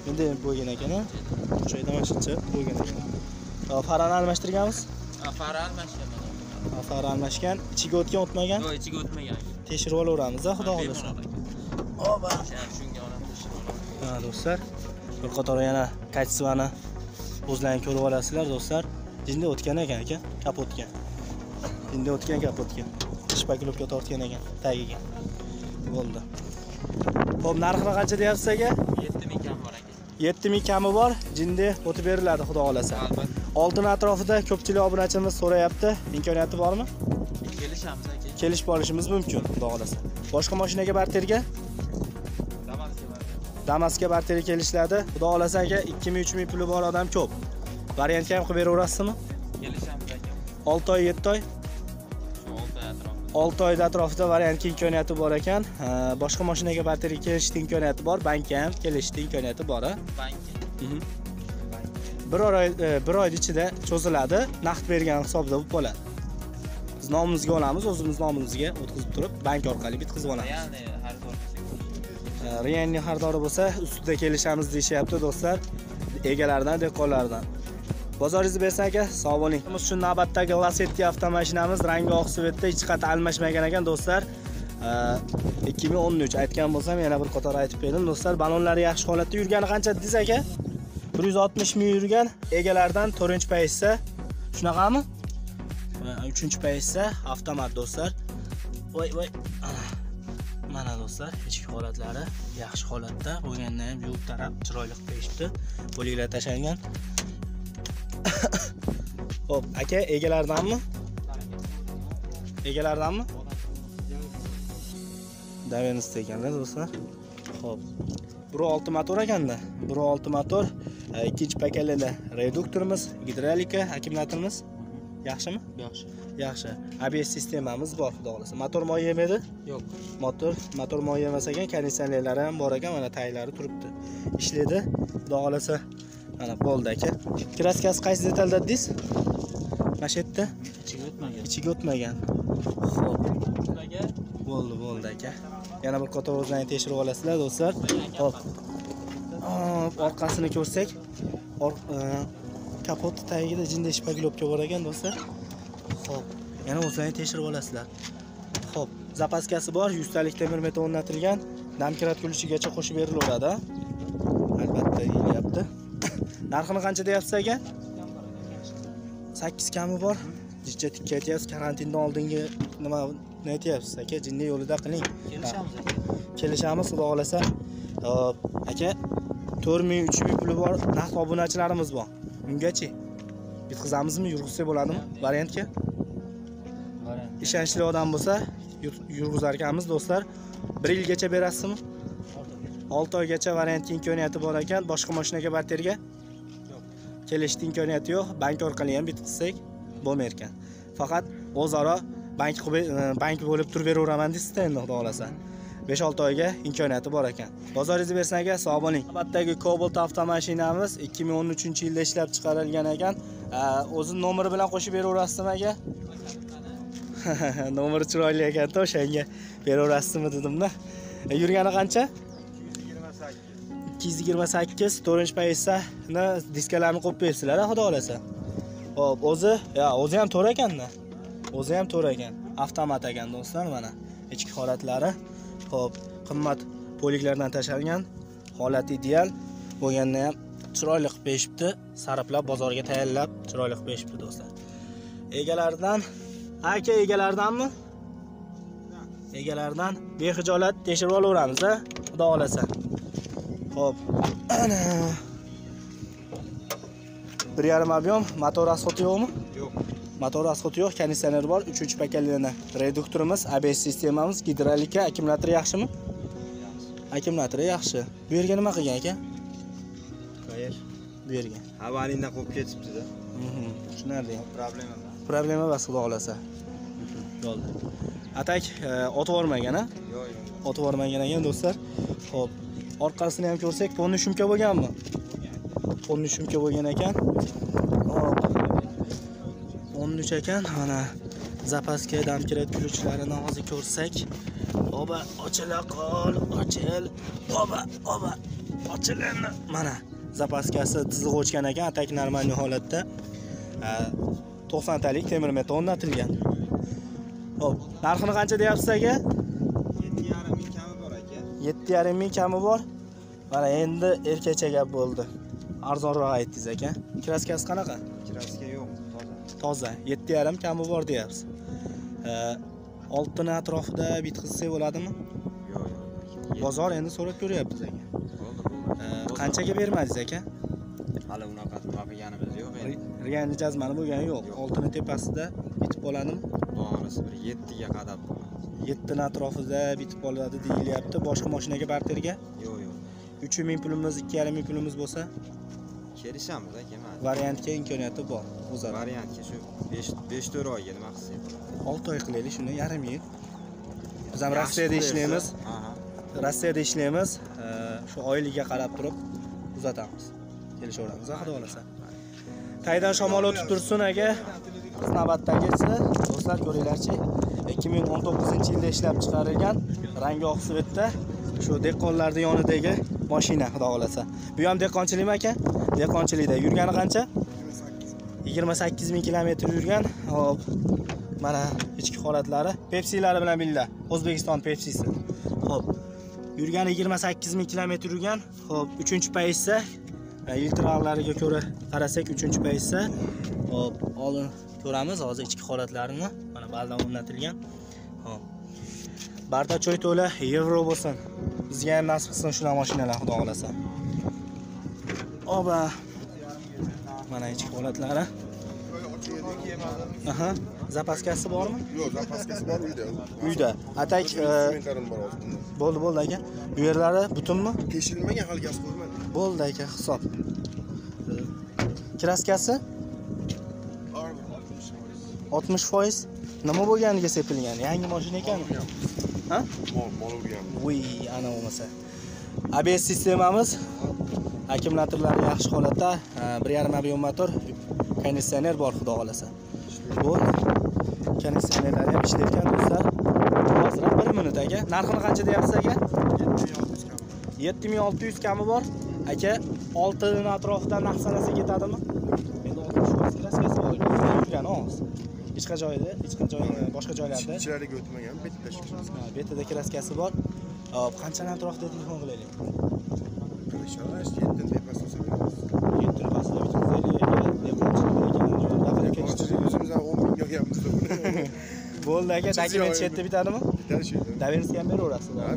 Endi bo'lgan ekan a joyda mana shuncha bo'lgan ekan. Farani almashtirganmiz? Fara almashgan fara almashgan. Ichiga o'tgan o'tmagan? Yo'q, ichiga o'tmagan. tekshirib olaveramiz xudo xohlasa. Oba. Shunga olaman. ha do'stlar bir qator yana kачествоni o'zlaring ko'rib olasizlar do'stlar. Jinda o'tgan ekan aka kapotga. Jinda o'tgan kapotga. Shpaklopga tortgan ekan tagiga. Bo'ldi ho'p narxini qancha deyapsiz aka? 7000 kam bor aka. yetti ming kami bor jinda o'tib beriladi xudo xohlasa. Albatta. oltin atrofida ko'pchilik obunachimiz so'rayapti. Imkoniyati bormi? Kelishamiz aka. kelishib olishimiz mumkin xudo xohlasa. Boshqa mashinaga barterga Damasga damasga barterga kelishiladi. Xudo xohlasa aka ikki ming uch ming puli bor odam ko'p. Variantga ham qilib beraverasizmi? Kelishamiz aka. olti oy yetti oy olti oyda atrofida variantga imkoniyati bor ekan. Boshqa mashinaga barterga kelishni imkoniyati bor. Bankka ham kelishni imkoniyati bor a. Mhm. bir oy e, bir oyni ichida cho'ziladi. Naqd bergan hisobda bo'lib qoladi. Biz nomimizga olamiz o'zimiz nomimizga o'tkazib turib bank orqali bitkazib olamiz. Riyanni xaridori bo'lsa ustida kelishamiz deyishyapti do'stlar. Egalaridan dehqonlardan bozoringizni bersin aka sog' bo'ling. Biz shu navbatdagi Lacetti avtomashinamiz rangi oq svetda hech qat almashmagan ekan do'stlar. Eh, 2013 aytgan bo'lsam yana bir qator aytib berdim do'stlar balonlari yaxshi holatda yurgani qancha dedingiz aka 160 ming yurgan egalaridan 4 paytsa shunaqami? 3 paytsa avtomat do'stlar. Voy voy. Mana do'stlar ichki holatlari yaxshi holatda. Bo'lgandan ham yuvib tarab chiroyli qilib qo'yishibdi bo'liklar tashlangan. ho'p aka egalaridanmi egalaridanmi davenista ekanda do'stlar. Ho'p. Bir olti motor ekanda. Bir olti motor e, ikkinchi pakalida reduktorimiz gidrolika akkumulyatorimiz. Yaxshimi? Yaxshi. yaxshi. Abs sistemamiz bor xudo xohlasa. Motor moy yemaydi Yo'q. motor motor moy yemas ekan konditsionerlari ham bor ekan mana taglari turibdi. Ishlaydi. Xudo xohlasa mana bo'ldi aka. Kraskasi qaysi detalda dedingiz? Mana shu yerda Ichiga o'tmagan. ichiga o'tmagan. Ho'p bo'ldi bo'ldi aka. Yana bir qator o'zlaring tekshirib olasizlar do'stlar. Hop Hop, orqasini ko'rsak. Or- e, kapot tagida jinday shpaglopka bor ekan do'stlar. Ho'p yana o'zlaring tekshirib olasizlar. Ho'p zapaskasi bor yuztalik temir metal o'rnatilgan. Damkirat kulishigacha qo'shib berilaveradi narxini qancha deyapsiz aka? Sakkiz kami bor. Jicha tikka aytyapsiz. Karantindan oldingi nima aytyapsiz aka? Jinni yo'lida qiling. Kelishamiz kelishamiz xudo xohlasa. Hop, aka to'rt ming uch ming puli bor. Naqd obunachilarimiz bor. Ungachi. Bitkazamizmi yurgizsak bo'ladimi? Variantga? Ishonchli odam bo'lsa yur- yurgizar ekanmiz do'stlar. Bir yilgacha berasizmi olti oygacha variantga imkoniyati bor ekan. Boshqa mashinaga barterga kelishni imkoniyati yo'q. Bank orqali ham bitkazsak bo'lmay ekan faqat o'zaro bank e, bank bo'lib turib beraveraman deysizda endi xudo xohlasa besh olti oyga imkoniyati bor ekan. Bozoringizni bersin aka sog' bo'ling. Navbatdagi cobalt avtomashinamiz ikki ming o'n uchinchi yilda ishlab chiqarilgan ekan. O'zi nomeri bilan qo'shib beraverasizmi aka? Nomeri chiroyli ekanda o'shanga beraverasizmi dedimda. E, yurgani qancha ikki yuz yigirma sakkiz to'rtinchi paytsani diskalarini qo'yib beribsizlar xudo xohlasa. Hop o'zi o'zi ham to'rt ekanda. O'zi ham to'rt ekan. Avtomat ekan do'stlar mana ichki holatlari. Hop qimmat poliklardan tashlangan holati ideal. Bo'lganda ham chiroyli qilib berishibdi sarflab bozorga tayyorlab chiroyli qilib berishibdi do'stlar. Egalaridan aka egalaridanmi? Egalaridan bexijolat tekshirib olaveramiz a xudo xohlasa. Ho'p. Ana. Bir yarim объем motor asfoti yo'qmi? Yo'q. motor asfoti yo'q. Konditsioner bor. Uchinchi pakalini reduktorimiz abs sistemamiz gidrolika akkumulyatori yaxshimi? Akkumulyatori yaxshi. Bu yerga nima qilgan aka Qayer? bu yerga. Avvalingdan qo'yib ketibdi-da. Mhm, tushunarli. Problema emas. problema emas xudo xohlasa. Bo'ldi atak e, otib yubormagan a Yo'q, yo'q. otib yubormagan ekan do'stlar. Ho'p orqasini ham ko'rsak polni shumka bo'lganmi? Polni shumka bo'lgan ekan. Hop. O'n uch ekan mana zapaska damkirat kuluvchilarini hozir ko'rsak. Oba ochila qol ochil. Oba oba ochilin. Mana zapaskasi tizig'i o'chgan ekan atak normalniy holatda. To'qsontalik temir meta o'rnatilgan. Hop narxini qancha deyapsiz aka? Yetti yarim ming kami bor. Mana endi erkakcha gap bo'ldi. Arzonroq aytdingiz aka. Kraskasi qanaqa kraska yo'q toza. Toza. Yetti yarim kami bor deyapsiz. Oltini atrofida bitkazsak bo'ladimi? Yo'q yo'q. Bozor endi so'rab ko'ryapmiz aka. Qanchaga bermadingiz aka? Hali unaqa qilganimiz yo'q endi. Rigani jazmani bo'lgani yo'q. Oltini tepasida bitib qoladimi bog'inisi bir yettiga qadab yettini atrofida bitib qoladi deyilyapti. Boshqa mashinaga barterga yo'q yo'q. Uch ming pulimiz ikki yarim ming pulimiz bo'lsa? Kelishamiz aka mayli variantga imkoniyati bor o'zaro variantga shu besh besh to'rt oyga nima qilsak olti oy qilaylik shuni yarim yil. Biz ham rossiyada ishlaymiz. rossiyada ishlaymiz. Shu oyligiga qarab turib uzatamiz. Kelishaveramiz. Xudo xohlasa taydan shamol o'tib tursin aka? Biz navbatdagisi do'stlar ko'ringlarchi 2019 yilda ishlab chiqarilgan rangi oq svetda shu dehqonlarni yonidagi mashina xudo xohlasa bu ham dehqonchilikmi aka dehqonchilikda yurgani qancha? 28 ming kilometr yurgan. Hop mana ichki holatlari. Pepsilari bilan billa o'zbekiston pepsisi. Hop yurgani 28 ming kilometr yurgan. Hop uchinchi pozitsiya iltiraqlariga ko'ra qarasak uchinchi pozitsiya hop oldin ko'ramiz hozir ichki holatlarini mana baldan o'rnatilgan. Hop barda choy to'la yevro bo'lsin. Bizga ham nasib qilsin shunaqa mashinalar xudo xohlasa. Oba. Mana ichki holatlari aha. Zapaskasi bormi? Yo'q, zapaskasi bor uyda. uyda. Atak e, bo'ldi bo'ldi aka. Bu yerlari butunmi? Teshilmagan hali gaz qo'ymadim. bo'ldi aka hisob. Kraskasi oltmish foiz nima bo'lganiga sepilgan? Yangi mashina ekan. Ha? Mol, mol urgan. vuy ana bo'lmasa. Abs sistemamiz akkumulyatorlari yaxshi holatda bir yarim ob'em motor konditsioner bor xudo xohlasa bo'ldi konditsionerlari ham ishlayotgan do'stlar hozir bir minut aka. Narxini qancha deyapsiz aka? Yetti ming olti yuz kami bor. Aka oltini atrofida narx sanasa ketadimi endi oltmish foiz kraskasi bor yurgani oz hech qay joyda hech qay joy boshqa joylarda. Ichkariga o'tmagan. Ha, betida kraskasi bor. Hop, qanchani atrofida telefon qilaylik Qilishamiz, yettin tepasida so'raymiz. yettini pastida bitkazaylik dehqonchilik Ko'pchilik o'zimizdan 10 ming bo'ldi aka dokument shu yerda bitadimi Bitta shu. doверенность ham beraverasiz Ha,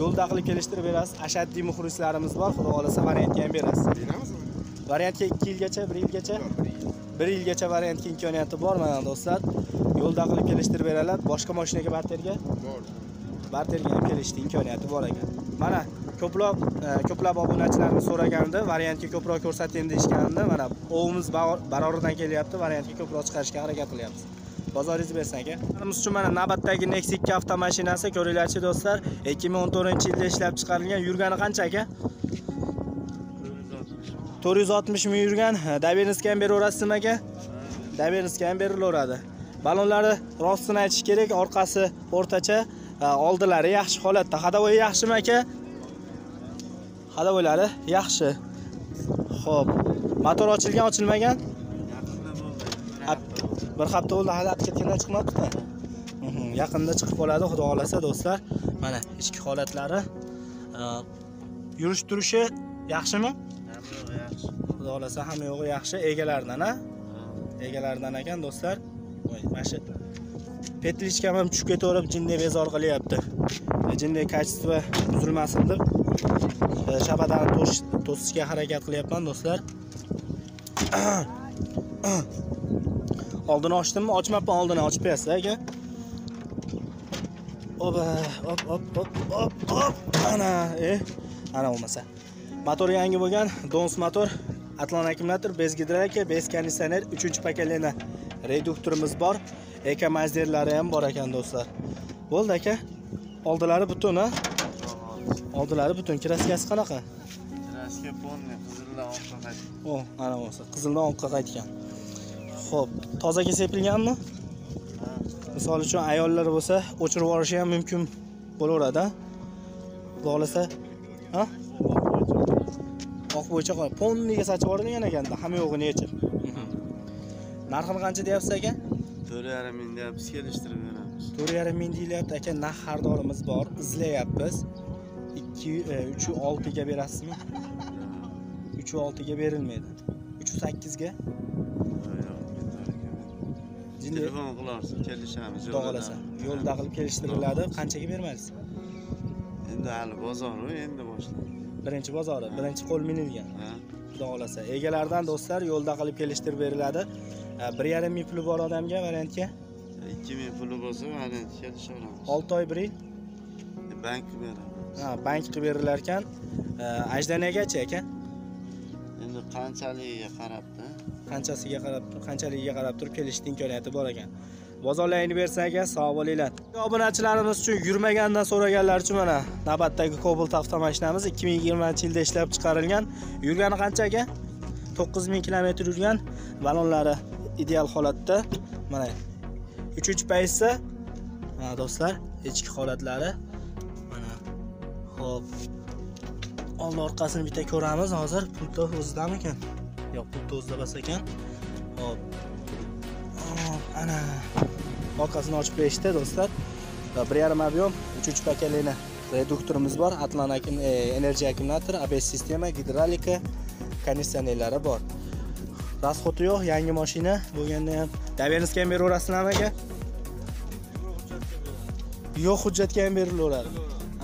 yo'lda qilib kelishtirib berasiz. Ashaddiy muxlislarimiz bor xudo xohlasa variantga ham berasiz. Variantga ikki yilgacha bir yilgacha bir yilgacha variantga imkoniyati bor mana do'stlar? Yo'lda qilib kelishtirib beradilar. Boshqa mashinaga barterga? Bor. barterga ham kelishni imkoniyati bor ekan. Mana ko'plab e, ko'plab obunachilarimiz so'raganda variantga ko'proq ko'rsating deyishganda mana ovimiz ba- baroridan kelyapti variantga ko'proq chiqarishga harakat qilyapmiz bozoringiz bersin aka. Biz uchun mana navbatdagi Nexus 2 avtomashinasi ko'ringlarchi do'stlar 2014 yilda ishlab chiqarilgan yurgani qancha aka 460 ming yurgan doверенностьga ham beraverasizmi aka? Doверенностьga ham berilaveradi balonlari rostini aytish kerak orqasi o'rtacha oldilari yaxshi holatda. Hadovoyi yaxshimi aka? Hadovoylari yaxshi. Ho'p motor ochilgan ochilmagan? Bir hafta bo'ldi hali olib ketgandan chiqmabdi Mhm, yaqinda chiqib qoladi xudo xohlasa do'stlar. Mana ichki holatlari yurish turishi yaxshimi? Xudo xohlasa hamma yo'g'i yaxshi. Egalaridan a egalaridan ekan do'stlar. Voy mana shu petlichkam ham tushib ketaverib jinday bezor qilyapti. E, jinday kачество buzilmasin deb shabadani to'sish- to'sishga harakat qilyapman do'stlar. Oldini ochdimmi? Ochmabman oldini ochib berasiz aka. Oba hop hop hop hop hop. Ana e ana bo'lmasa motor yangi bo'lgan dons motor atlon akkumulyator bez gidrolika bez konditsioner 3 pokoleniya reduktorimiz bor eka mazderlari ham bor ekan do'stlar. Bo'ldi aka. Oldilari butun a oldilari butun. Kraskasi qanaqa? Traska ponni qizildan oqqa qaytib. o mana bo'lsa qizildan oqqa qaytgan. Ho'p tozaga sepilganmi misol uchun ayollar bo'lsa o'chirib yuborishi ham mumkin bo'laveradi xudo xohlasa ha oq bo'yicha qoladi ponniga sachib yuborilgan ekanda. Hamma yo'g'i necha narxini qancha deyapsiz aka? To'rt yarim ming deyapmiz, kelishtirib beramiz. to'rt yarim ming deyilyapti aka. Narx xaridorimiz bor. Izlayapmiz. Ikki e, uch yu oltiga berasizmi? Uch yu oltiga berilmaydi. Uch yu sakkizga Telefon qilarsiz, kelishamiz. xudo xohlasa yo'lda. Qilib kelishtiriladi. Qanchaga bermaysiz? Endi hali bozor-u, endi boshlandi. Birinchi bozori birinchi qo'l minilgan. Xudo xohlasa egalaridan do'stlar yo'lda qilib kelishtirib beriladi. E, bir yarim ming puli bor odamga variantga. 2000 puli bo'lsa, variant kelishaveramiz. olti oy bir yil? Bank beramiz. ha, bank qilib berilar ekan E, ajdanagacha aka? Endi qanchaligiga qarabda. qanchasiga qarab qanchaligiga qarab turib kelishni imkoniyati bor ekan bozorlaringni bersa aka sog' bo'linglar. Obunachilarimiz uchun yurmagandan so'raganlar uchun mana navbatdagi Cobalt avtomashinamiz 2020 yilda ishlab chiqarilgan. Yurgani qancha aka 9000 kilometr yurgan ballonlari ideal holatda. Mana uchinchi paysa mana do'stlar ichki holatlari. Mana ho'p. Oldi orqasini bitta ko'ramiz hozir. Pultda o'zidamikan? Yo'q pultda o'zida emas ekan. Hop, ana orqasini ochib berishdi do'stlar. Bir yarim объем uchinchi pakalini reduktorimiz bor atlan energiya e, akkumulyator abs sistema gidrolika konditsionerlari bor. Расходi yo'q yangi mashina bo'lganda ham. Доверенностьga ham beraverasizlarmi aka yo'q hujjatga ham berilaveradi.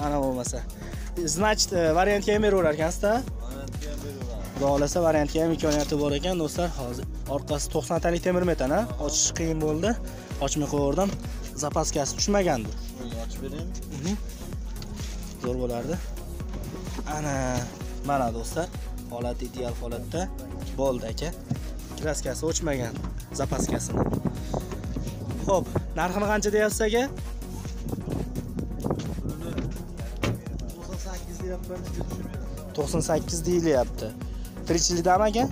Ana bo'lmasa. Значит э, variantga ham beraverar ekansizda xudo xohlasa variantga ham imkoniyati bor ekan do'stlar. Hozir orqasi 90 talik temir metan a ochish qiyin bo'ldi. Ochmay qo'yaverdim. Zapaskasi tushmagandi. Ochib beraymi? Mhm. zo'r bo'lardi. Ana mana do'stlar holat ideal holatda bo'ldi aka. Kraskasi o'chmagan zapaskasini ho'p narxini qancha deyapsiz aka? 98 deyilyapti tirikchilikdami aka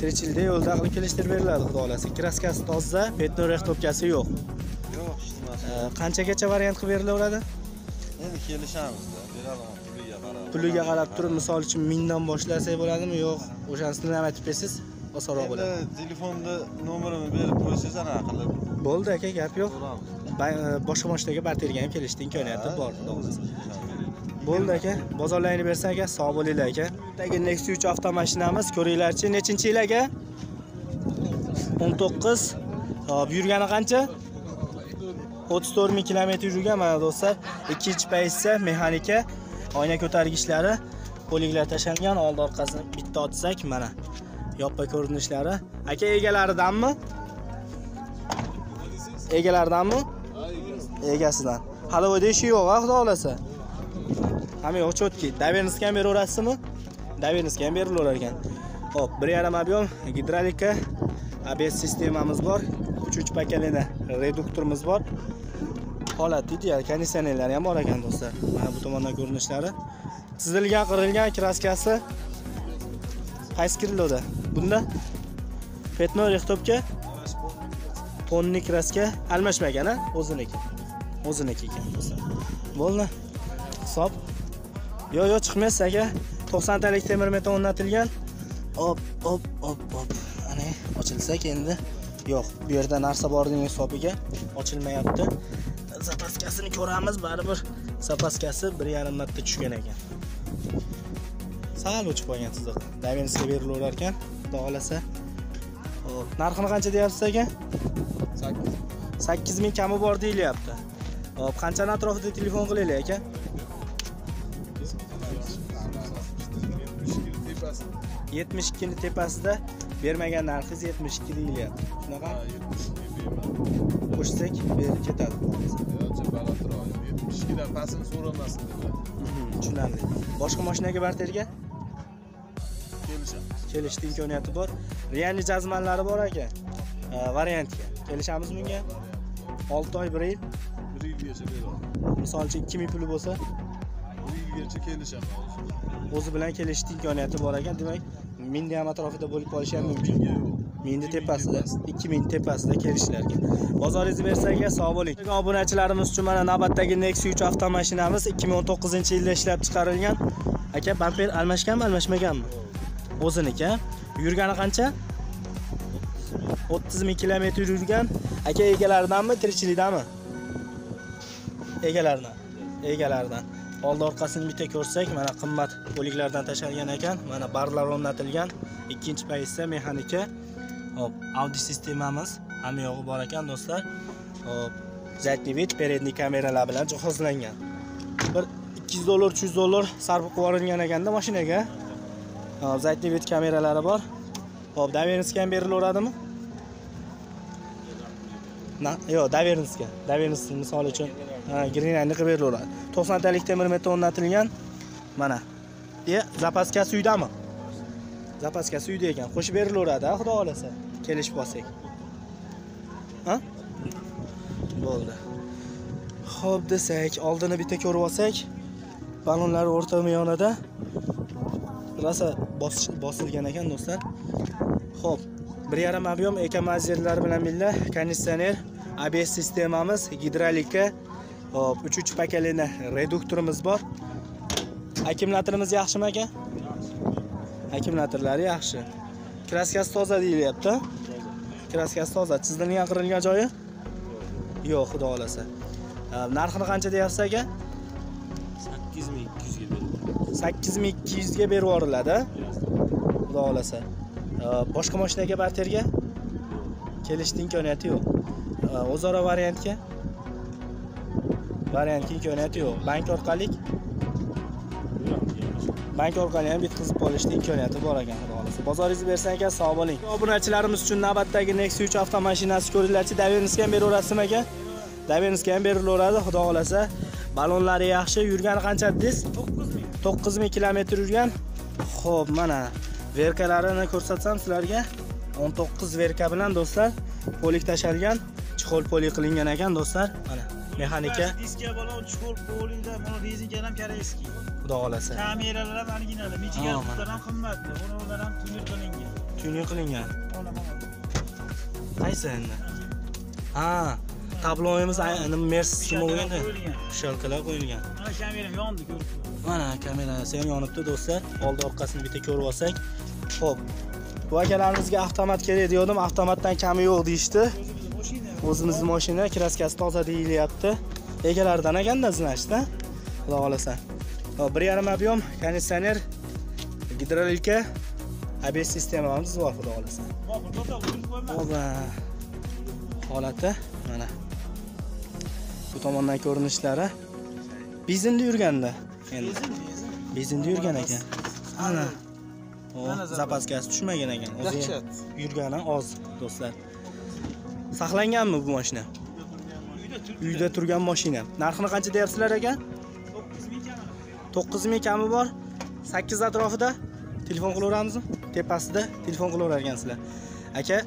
tirikchilikda. Yo'lda qilib kelishtirib beriladi xudo xohlasa. Kraskasi toza petno rextopkasi yo'q. Yo'q, ishtimas. E, qanchagacha variant qilib berilaveradi Endi kelishamiz-da, beralaman puliga qarab. puliga qarab turib misol uchun mingdan boshlasak bo'ladimi? Yo'q o'shanisini nima aytib bersangiz osonroq bo'ladi. Endi telefonda nomerimni berib qo'ysangiz anaqa qilib? Bo'ldi aka gap yo'q. Boshqa mashinaga barterga ham kelishni imkoniyati bor xudo xohlasa bo'ldi aka. Bozorlaringni bersin aka sog' bo'linglar aka. Bittagi nexus 3 avtomashinamiz ko'ringlarchi nechinchi yil aka? 19 hop yurgani qancha? 34 ming kilometr yurgan mana do'stlar. Ikkinchi pozitsiya mexanika oyna ko'targichlari poliglar tashlangan oldi orqasini bitta otsak mana yoppa ko'rinishlari. Aka egalaridanmi? Egalaridanmi? Egasidan. Hali bu ishi yo'q a xudo xohlasa. Hamma yo'q cho'tki доверенский ham beraverasizmi доверенский ham berilaverar ekan ho'p bir yarim объем gidrolika abs sistemamiz bor uchinchi pakalini reduktorimiz bor. Holat ideal konditsionerlari ham bor ekan do'stlar. Mana bu tomondan ko'rinishlari. Chizilgan qirilgan kraskasi qaysi kiloda bunda petno rextopka tonni kraska almashmagan a o'ziniki. O'ziniki ekan do'stlar. Bo'ldi. Hisob. Yo'q yo'q chiqmaysiz aka. To'qsontalik temir metan o'rnatilgan. Hop hop hop hop ana ochilsak endi. Yo'q bu yerda narsa borning hisobiga ochilmayapti. Zapaskasini ko'ramiz baribir zapaskasi bir yarim marta tushgan ekan. Sal o'chib qolgan chiziq davenskiga berilaverar ekan xudo xohlasa Hop, narxini qancha deyapsiz aka? Sakkiz ming. Kami bor deyilyapti. Hop qanchani atrofida telefon qilaylik aka yetmish ikkini tepasida bermagan narxingiz yetmish ikki deyilyapti shunaqa? Qo'shsak berib ketadi. Ikkidan pastini so'ramasin dedilar Mhm, tushunarli. Boshqa mashinaga barterga kelishamiz. Kelishni imkoniyati bor. Realniy jazmanlari bor aka. Variantga. Kelishamiz bunga. Olti oy bir yil. Bir yil yilgacha beradi Misol uchun 2000 puli bo'lsa, yilgacha kelishaman o'zi bilan kelishishni imkoniyati bor ekan. Demak, mingni ham atrofida bo'lib qolishi ham mumkin. Mingni tepasida, 2000 tepasida kelishlarga. Bozoringiz bersaga sog' bo'ling. Obunachilarimiz uchun mana navbatdagi Nexus 3 avtomashinamiz 2019-yilda ishlab chiqarilgan. Aka, bamper almashganmi, almashmaganmi? O'ziniki. Yurgani qancha? 30 ming kilometr yurgan. Aka egalaridanmi, tirikchilikdanmi? Egalaridan. Egalaridan. Oldi orqasini bitta ko'rsak, mana qimmat o'liklardan tashlangan ekan. Mana barlar o'rnatilgan. Ikkinchi paytda mexanika. Hop, audio sistemamiz hamma yog'i bor ekan do'stlar. Hop, задний вид передний kameralar bilan jihozlangan. Bir 200 dollar, 300 dollar sarf qilib yuborilgan ekanda mashinaga. Hop, задний вид kameralari bor. Hop, доверенностьga ham berilaveradimi? Na, yo'q, доверенностьga доверенность misol uchun ha, qilib berilaveradi. 90 talik temir metr o'rnatilgan. Mana. E, zapaskasi uydami? Zapaskasi uyda ekan. Qo'shib berilaveradi, xudo xolasa. Kelishib qolsak Bo'ldi. Xo'p desak, oldini bitta ko'rib olsak, balonlari o'rta yonida rosa bosilgan ekan do'stlar. Xo'p, 1.5 объем ekomazerlar bilan birga konditsioner, ABS sistemamiz, gidrolika, hop, 3 pakalini reduktorimiz bor. Akkumulyatorimiz yaxshimi aka? Akkumulyatorlari yaxshi. Kraskasi toza deyilyapti. Kraskasi toza. Chizilgan, qirilgan joyi? Yo'q, xudo xolasa. Narxini qancha deyapsiz aka? 8200 ga beradi 8200 ga berib yuboriladi. Xudo xolasa. Boshqa mashinaga barterga kelishning imkoniyati yo'q. O'zaro variantga variantga imkoniyati yo'q. Bank orqali bank orqali ham bitkazib olishning imkoniyati bor ekan xudo xolasa. Bozoringizni bersang ekan, sog' bo'ling. Obunachilarimiz uchun navbatdagi nexia 3 avtomashinasi ko'ringlarchi. Davenskga ham beraverasizmi aka? Davenskga ham berilaveradi, xudo xolasa. Balonlari yaxshi, yurgani qancha dedingiz? 9000. 9000 kilometr yurgan. Xo'p, mana verkalarini ko'rsatsam sizlarga 19 verka bilan do'stlar polik tashalgan, chihol polik qilingan ekan do'stlar. Mana mexanika, diska balon chuqur bo'lingda mana rezinkalar ham koreyskiy xudo xolasa. kameralar ham original michigan qutlar ham qimmatli ular ham tuner qilingan Tuning qilingan. Qaysi endi? Ha, tabloyimiz nima Mercedes nima bo'lganda? qo'yilgan. Mana kameram yondi ko'rib Mana kamerasi ham yonibdi do'stlar. Oldi orqasini bitta ko'rib olsak. Xo'p. Bu akalarimizga avtomat kerak degandim, avtomatdan kami yo'q deyishdi. O'zimizni mashina kraskasi toza deyilyapti. Egalaridan ekanda zinashda. Xudo xolasa. Hop, 1.5 объем, konditsioner, gidrolika, ABS sistemamiz bor, xudo xolasa. Hop. Holati mana. Bu tomondan ko'rinishlari. Bezinda yurganda. Endi bezinda yurgan ekan. Ana. Zapaskasi tushmagan ekan. O'zi yurgani oz, do'stlar. Saqlanganmi bu mashina? Uyda turgan mashina. Narxini qancha deyapsizlar ekan? 9000 kami bor. 8 atrofida telefon qilaveramizmi? Tepasida telefon qilaverar ekansizlar. Aka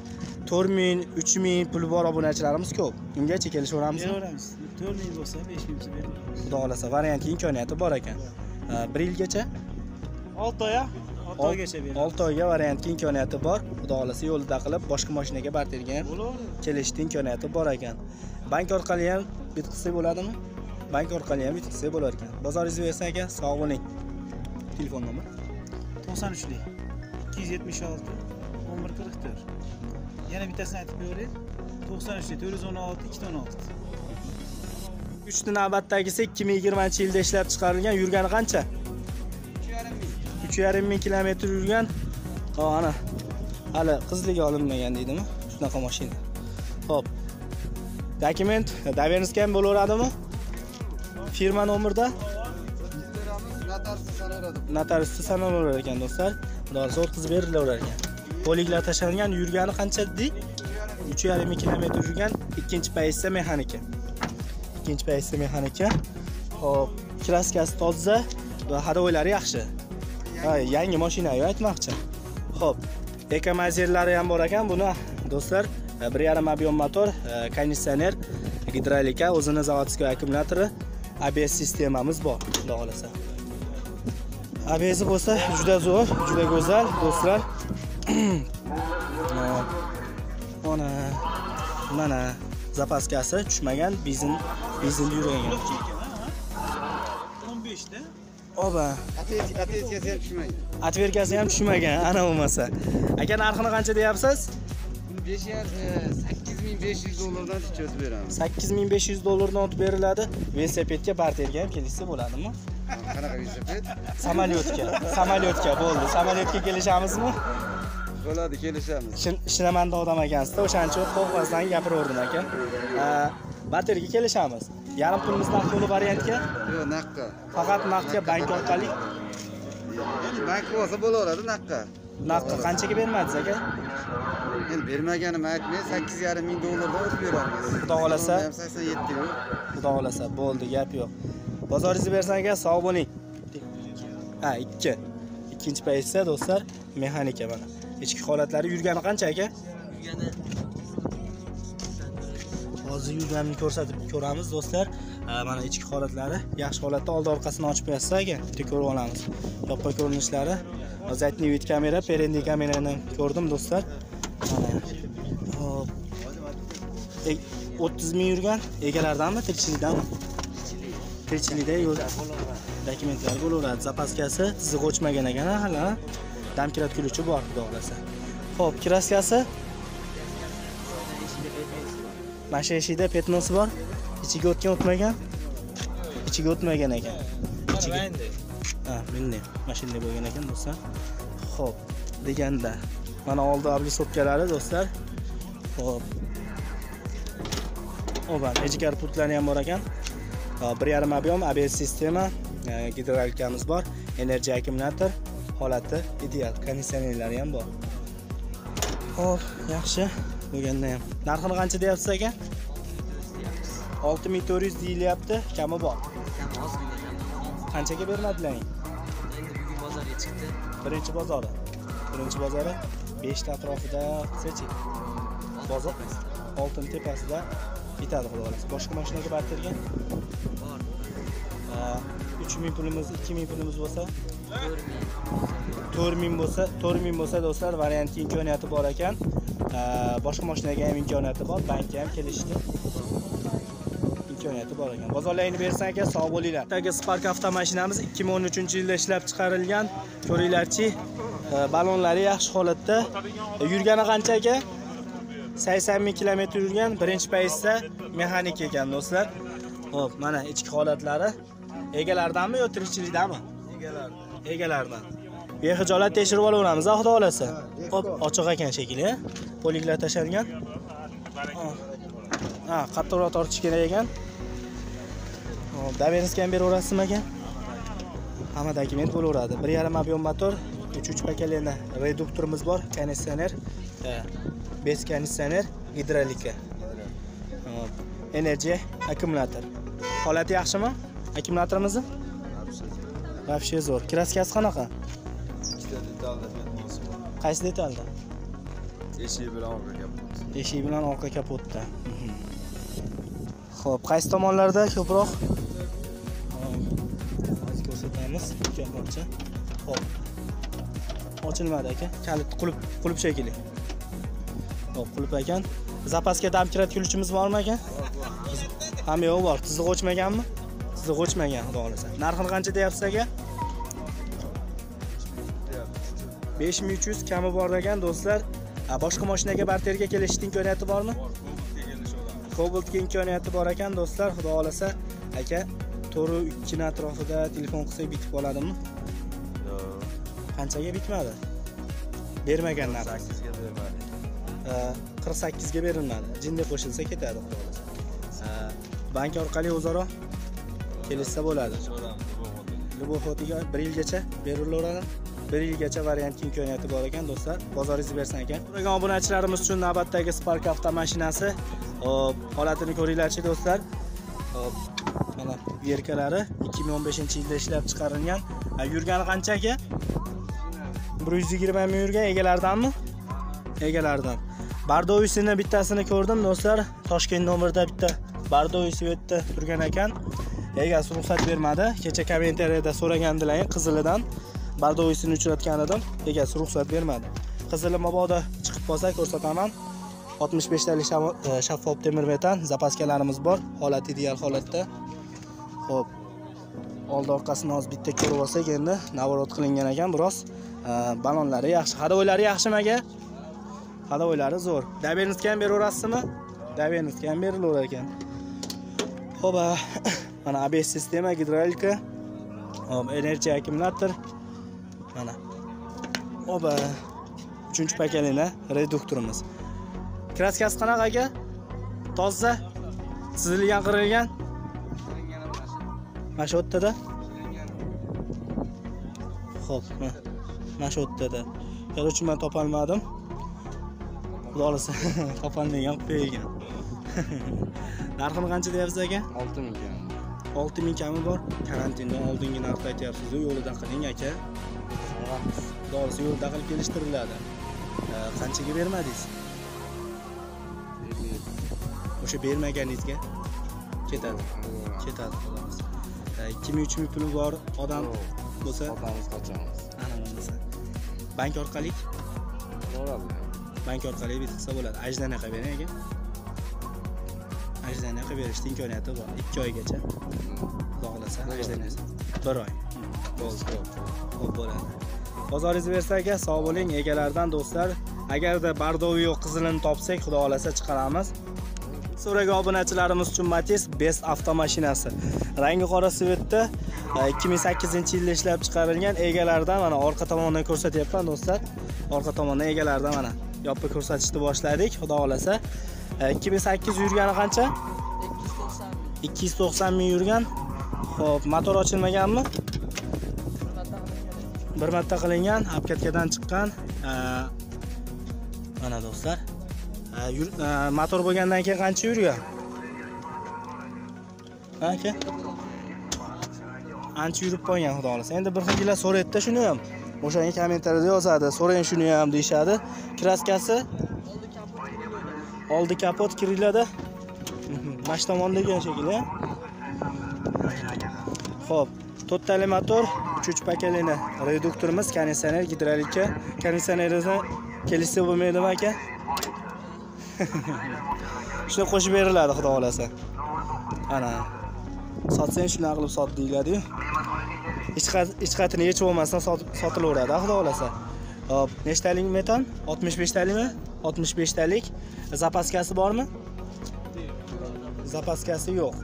4000, 3000 puli bor obunachilarimiz ko'p. Ungacha kelishaveramizmi? beraveramiz to'rt ming bo'lsa besh ming bo'lsa beraveramiz Xudo xolasa variantga imkoniyati bor ekan. 1 yilgacha, olti oy olti oygacha beramiz 6 oyga variantga imkoniyati bor. Xudo xolasa yo'lida qilib boshqa mashinaga barterga ham kelishni imkoniyati bor ekan. Bank orqali ham bitkazsak bo'ladimi? Bank orqali ham bitkazsak bo'lar ekan. Bozoringizni bersan ekan, sog' bo'ling. Telefon nomer. to'qson uchlik ikki yuz yetmish olti o'n bir qirq to'rt yana bittasini aytib qo'yaylik to'qson uchlik to'rt yuz o'n olti ikkita o'n olti 3 ni navbatdagisi 2020-yilda ishlab chiqarilgan. Yurgani qancha? 3,5 ming kilometr yurgan. ho ana. Hali qizligi olinmagan deydimi? Shunaqa mashina. Xo'p. Dokument Davenskga ham bo'laveradimi? Firma nomerda notariusda sanalaverar ekan do'stlar. xudosi o'tkazib berilaverar ekan. Poliklar tashlangan, yurgani qancha dedik? 3,5 ming kilometr yurgan, ikkinchi pozitsiya mexanika. ikkinchi pozitsiya mexanika hop kraskasi toza va hadovoylari yaxshi ha yangi mashina aytmoqchi. Ho'p ekomazerlari ham bor ekan. Buni do'stlar e, bir yarim объем motor e, konditsioner gidrolika o'zini zavodskiy akkumulyatori ABS sistemamiz bor xudo xohlasa. ABS bo'lsa juda zo'r juda go'zal do'stlar. E, mana mana zapaskasi tushmagan benzin benzinda yurgan. Oba Atletikaga ham tushmaydi. atverkasi ham tushmagan ana bo'lmasa aka narxini qancha deyapsiz Besh yar sakkiz ming besh yuz dollardan o'tkazib beramiz. 8500 dollardan o'tib beriladi velosipedga barterga ham kelishsa bo'ladimi Qanaqa velosiped? samolyotga samolyotga bo'ldi samolyotga kelishamizmi Bo'ladi, kelishamiz. Shin- shinamanda odam ekansizda o'shaning uchun qo'rqmasdan gapiraverdim aka barterga kelishamiz yarim pulimiz naqd puli variantga Yo'q, naqqa. faqat naqdga bank orqali Endi bank bo'lsa bo'laveradi naqqa. naqdga qanchaga bermadingiz aka Endi bermaganimni aytmay, sakkiz yarim ming dollardan o'tib beramiz. Xudo xohlasa. sakson yetti yo'q. xudo xohlasa bo'ldi gap yo'q bozoringizni bersang aka sog' bo'ling ha ikki ikkinchi paytda do'stlar mexanika mana ichki holatlari yurgani qancha aka hozir yurganini ko'rsatib ko'ramiz do'stlar. Mana ichki holatlari yaxshi holatda oldi orqasini ochib qo'yasiz aka bitta ko'rib olamiz. Yoppa ko'rinishlari. Задний вид kamera передний kamerani ko'rdim do'stlar. Mana hop. E, o'ttiz 30 ming yurgan egalaridanmi tirikchilikdanmi tirikchilikda yo'l dokumentlari bo'laveradi. Zapaskasi tizig'i o'chmagan ekan hali ha? bor xudo xohlasa. Ho'p kraskasi. Mana shu eshikda petnosi bor. Ichiga o'tgan o'tmagan. Ichiga o'tmagan ekan. Ichiga. Ha mana shunday bo'lgan ekan do'stlar ho'p deganda. Mana oldi oblisopkalari do'stlar. Ho'p oba ejikar pultlari ham bor ekan. Bir yarim объем ABS sistema gidrolikamiz bor energiya akkumulyator holati ideal konditsionerlari ham bor. Hop yaxshi bo'lganda ham. Narxini qancha deyapsiz aka? Olti ming to'rt yuz deyilyapti. Kami bor. Qanchaga bermadilaring endi? Bugun bozorga chiqdi. Birinchi bozori. Birinchi bozori beshta atrofida qilsachi bozor oltin tepasida bitadi xudo xohlasa boshqa mashinaga bartergan bor. Uch ming pulimiz ikki ming pulimiz bo'lsa? To'rt ming. Bo'lsa to'rt ming bo'lsa do'stlar variantga imkoniyati bor ekan boshqa mashinaga ham imkoniyati bor bankka ham kelishdi. Imkoniyati bor ekan. Bozorlaringni bersan aka sog' bo'linglar. Dagi spark avtomashinamiz 2013 yilda ishlab chiqarilgan. Ko'ringlarchi e, ballonlari yaxshi holatda. E, yurgani qancha aka? 80 ming kilometr yurgan. Birinchi paytda mexanik ekan do'stlar. Ho'p mana ichki holatlari. Egalaridanmi yo tirikchilikdanmi? Egalaridan behijolat tekshirib olaveramiz xudo xohlasa. Hop ochiq ekan shekilli poliklar tashlangan ha qattiqroq tortish kerak ekan. Hop doверенность ham beraverasizmi aka? Hamma dokument bo'laveradi. Bir yarim объем motor uch uch поколение reduktorimiz bor konditsioner. Bez konditsioner gidrolika Hop. energiya akkumulyator. Holati yaxshimi? Akkumulyatorimizni? Вообще zo'r. Kraskasi qanaqa? Ikkita detalda. Qaysi detalda Eshigi bilan orqa kapot. eshik bilan orqa kapotda ho'p qaysi tomonlarda ko'proq? Hozir ko'rsatamiz kapotcha ho'p ochilmadi aka. Kalit qulib qulib shekilli ho'p qulib ekan. Zapaska dam kiratguvchimiz bormi aka? Hamma yo'q bor. Tizig'i o'chmaganmi? Tizig'i o'chmagan xudo xohlasa. Narxini qancha deyapsiz aka? Besh ming uch yuz kami bor ekan do'stlar boshqa mashinaga barterga kelishni imkoniyati bormi? Kobaltga imkoniyati bor ekan do'stlar. Xudo xohlasa aka to'rt ikkini atrofida telefon qilsak bitib qoladimi? Yo'q. qanchaga bitmadi? Bermagan narx 8 ga bermadi. qirq sakkizga berilmadi. Jinni qo'shilsa ketadi xudo xohlasa bank orqali o'zaro kelishsa bo'ladi. Bu xotiga bir yilgacha berilaveradi bir yilgacha variantga imkoniyati bor ekan do'stlar. Bozoringizni bersin ekan. Bo'lgan obunachilarimiz uchun navbatdagi spark avtomashinasi. Hop holatini ko'ringlarchi do'stlar. Hop mana verkalari 2015 yilda ishlab chiqarilgan. Yurgani qancha aka? Bir yuz yigirma ming yurgan egalaridanmi? Egalaridan. Bardovisini bittasini ko'rdim do'stlar. Toshkent nomerda bitta bardoy svetda turgan ekan. Egasi ruxsat bermadi. Kecha kommentariyada so'ragandilar qizilidan. Bardovisini uchratgan edim egasi ruxsat bermadi. Qizili mabodo chiqib qolsa ko'rsataman 65 talik shaffof e, temir metan zapaskalarimiz bor. Holati ideal holatda. Ho'p oldi orqasini hozir bitta ko'rib olsak endi наоборот qilingan ekan biroz. E, balonlari yaxshi hadovoylari yaxshimi aka hadovoylari zo'r. Dabenskiga ham beraverasizmi? Dabenskiga ham berilaverar ekan ho'p mana abs sistema gidrolika hop energiya akkumulyator mana. Ho'p a, uchinchi pokoleniya reduktorimiz kraskasi qanaqa aka? Toza chizilgan qirilgan? Mana shu o'rtada ho'p ma- mana shu o'rtada короче man topolmadim. Xudo xohlasa topolmagan qilib qo'ygan narxini qancha deyapsiz aka? Olti ming olti ming kami bor. Karantindan oldingi narxni aytyapsizu yo'lida qiling aka xohlasa yo'lda qilib kelishtiriladi. Qanchaga bermadingiz? O'sha bermaganingizga ketadi. Ketadi E, ikki ming uch ming puli bor odam bo'lsa otamiz qochamiz. Ana bo'lmasa bank orqali? Bank orqali bitilsa bo'ladi. Ajdana qilib bering aka. Ajdana qilib berishni imkoniyati bor. Ikki oygacha. Xohlasa ajdanasi bir oy. Bo'ldi ho'p bo'ladi bozoringiz bersa aka sog' bo'ling egalaridan do'stlar. Agarda bardovi yo'q qizilini topsak xudo xohlasa chiqaramiz. So'ragan obunachilarimiz uchun matiz best avtomashinasi. Rangi qora svetda e, 2008 yilda ishlab chiqarilgan egalaridan mana orqa tomondan ko'rsatyapman do'stlar. Orqa tomondan egalaridan mana yopib ko'rsatishni boshladik xudo xohlasa E, 2008 yurgani qancha? 290 ming. Yurgan. Ho'p motor ochilmaganmi bir marta qilingan obkatkadan chiqqan e, mana do'stlar e, e, motor bo'lgandan keyin qancha yurgan? Ha aka? Ancha yurib qolgan xudo xohlasa. Endi bir xilgilar so'raydida shuni ham. O'shanga kommentariyada yozadi so'rang shuni ham deyishadi. Kraskasi? Oldi kapot kiriladi mana shu tomonda ekan shekilli ho'p to'rttali motor uch pakalini reduktorimiz konditsioner gidrolika konditsionerni kelishsa bo'lmaydimi aka? Shuni qo'shib beriladi xudo xohlasa ana. Sotsang shunaqa qilib sot deyiladiyu. Ich qatini yechib olmasdan sotilaveradi xudo xohlasa hop nechtalik metan? 65 talikmi 65 talik zapaskasi bormi? Zapaskasi yo'q.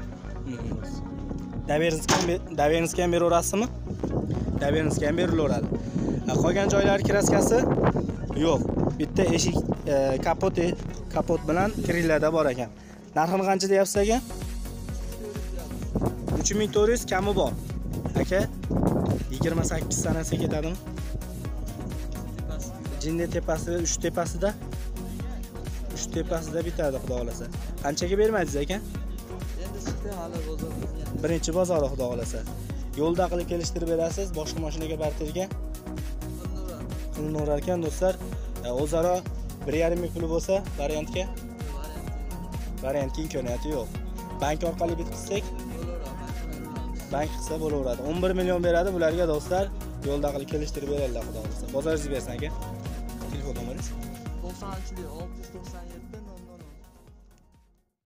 Daverniski ham beraverasizmi daverniski ham berilaveradi qolgan joylari kraskasi yo'q bitta eshik e, kapot e- kapot bilan krillarda bor ekan. Narxini qancha deyapsiz aka? Uch ming to'rt yuz kami bor. Aka yigirma sakkiz sanasi ketadimi? Jinni tepasida uch tepasida? Uch tepasida bitadi xudo xohlasa qanchaga bermadingiz aka? Endi chiqdi hali bozorga birinchi bozori xudo xohlasa yo'lda qilib kelishtirib berasiz boshqa mashinaga barterga qilinaverar ekan do'stlar. E, o'zaro bir yarim ming puli bo'lsa variantga. Variantga imkoniyati yo'q. Bank orqali bitkizsak? Bank qilsa bo'laveradi. 11 million beradi bularga do'stlar. Yo'lda qilib kelishtirib beradilar xudo xohlasa bozoringiz bersin aka. Telefon nomeringiz to'qsoninchi olti yuz to'qson yetti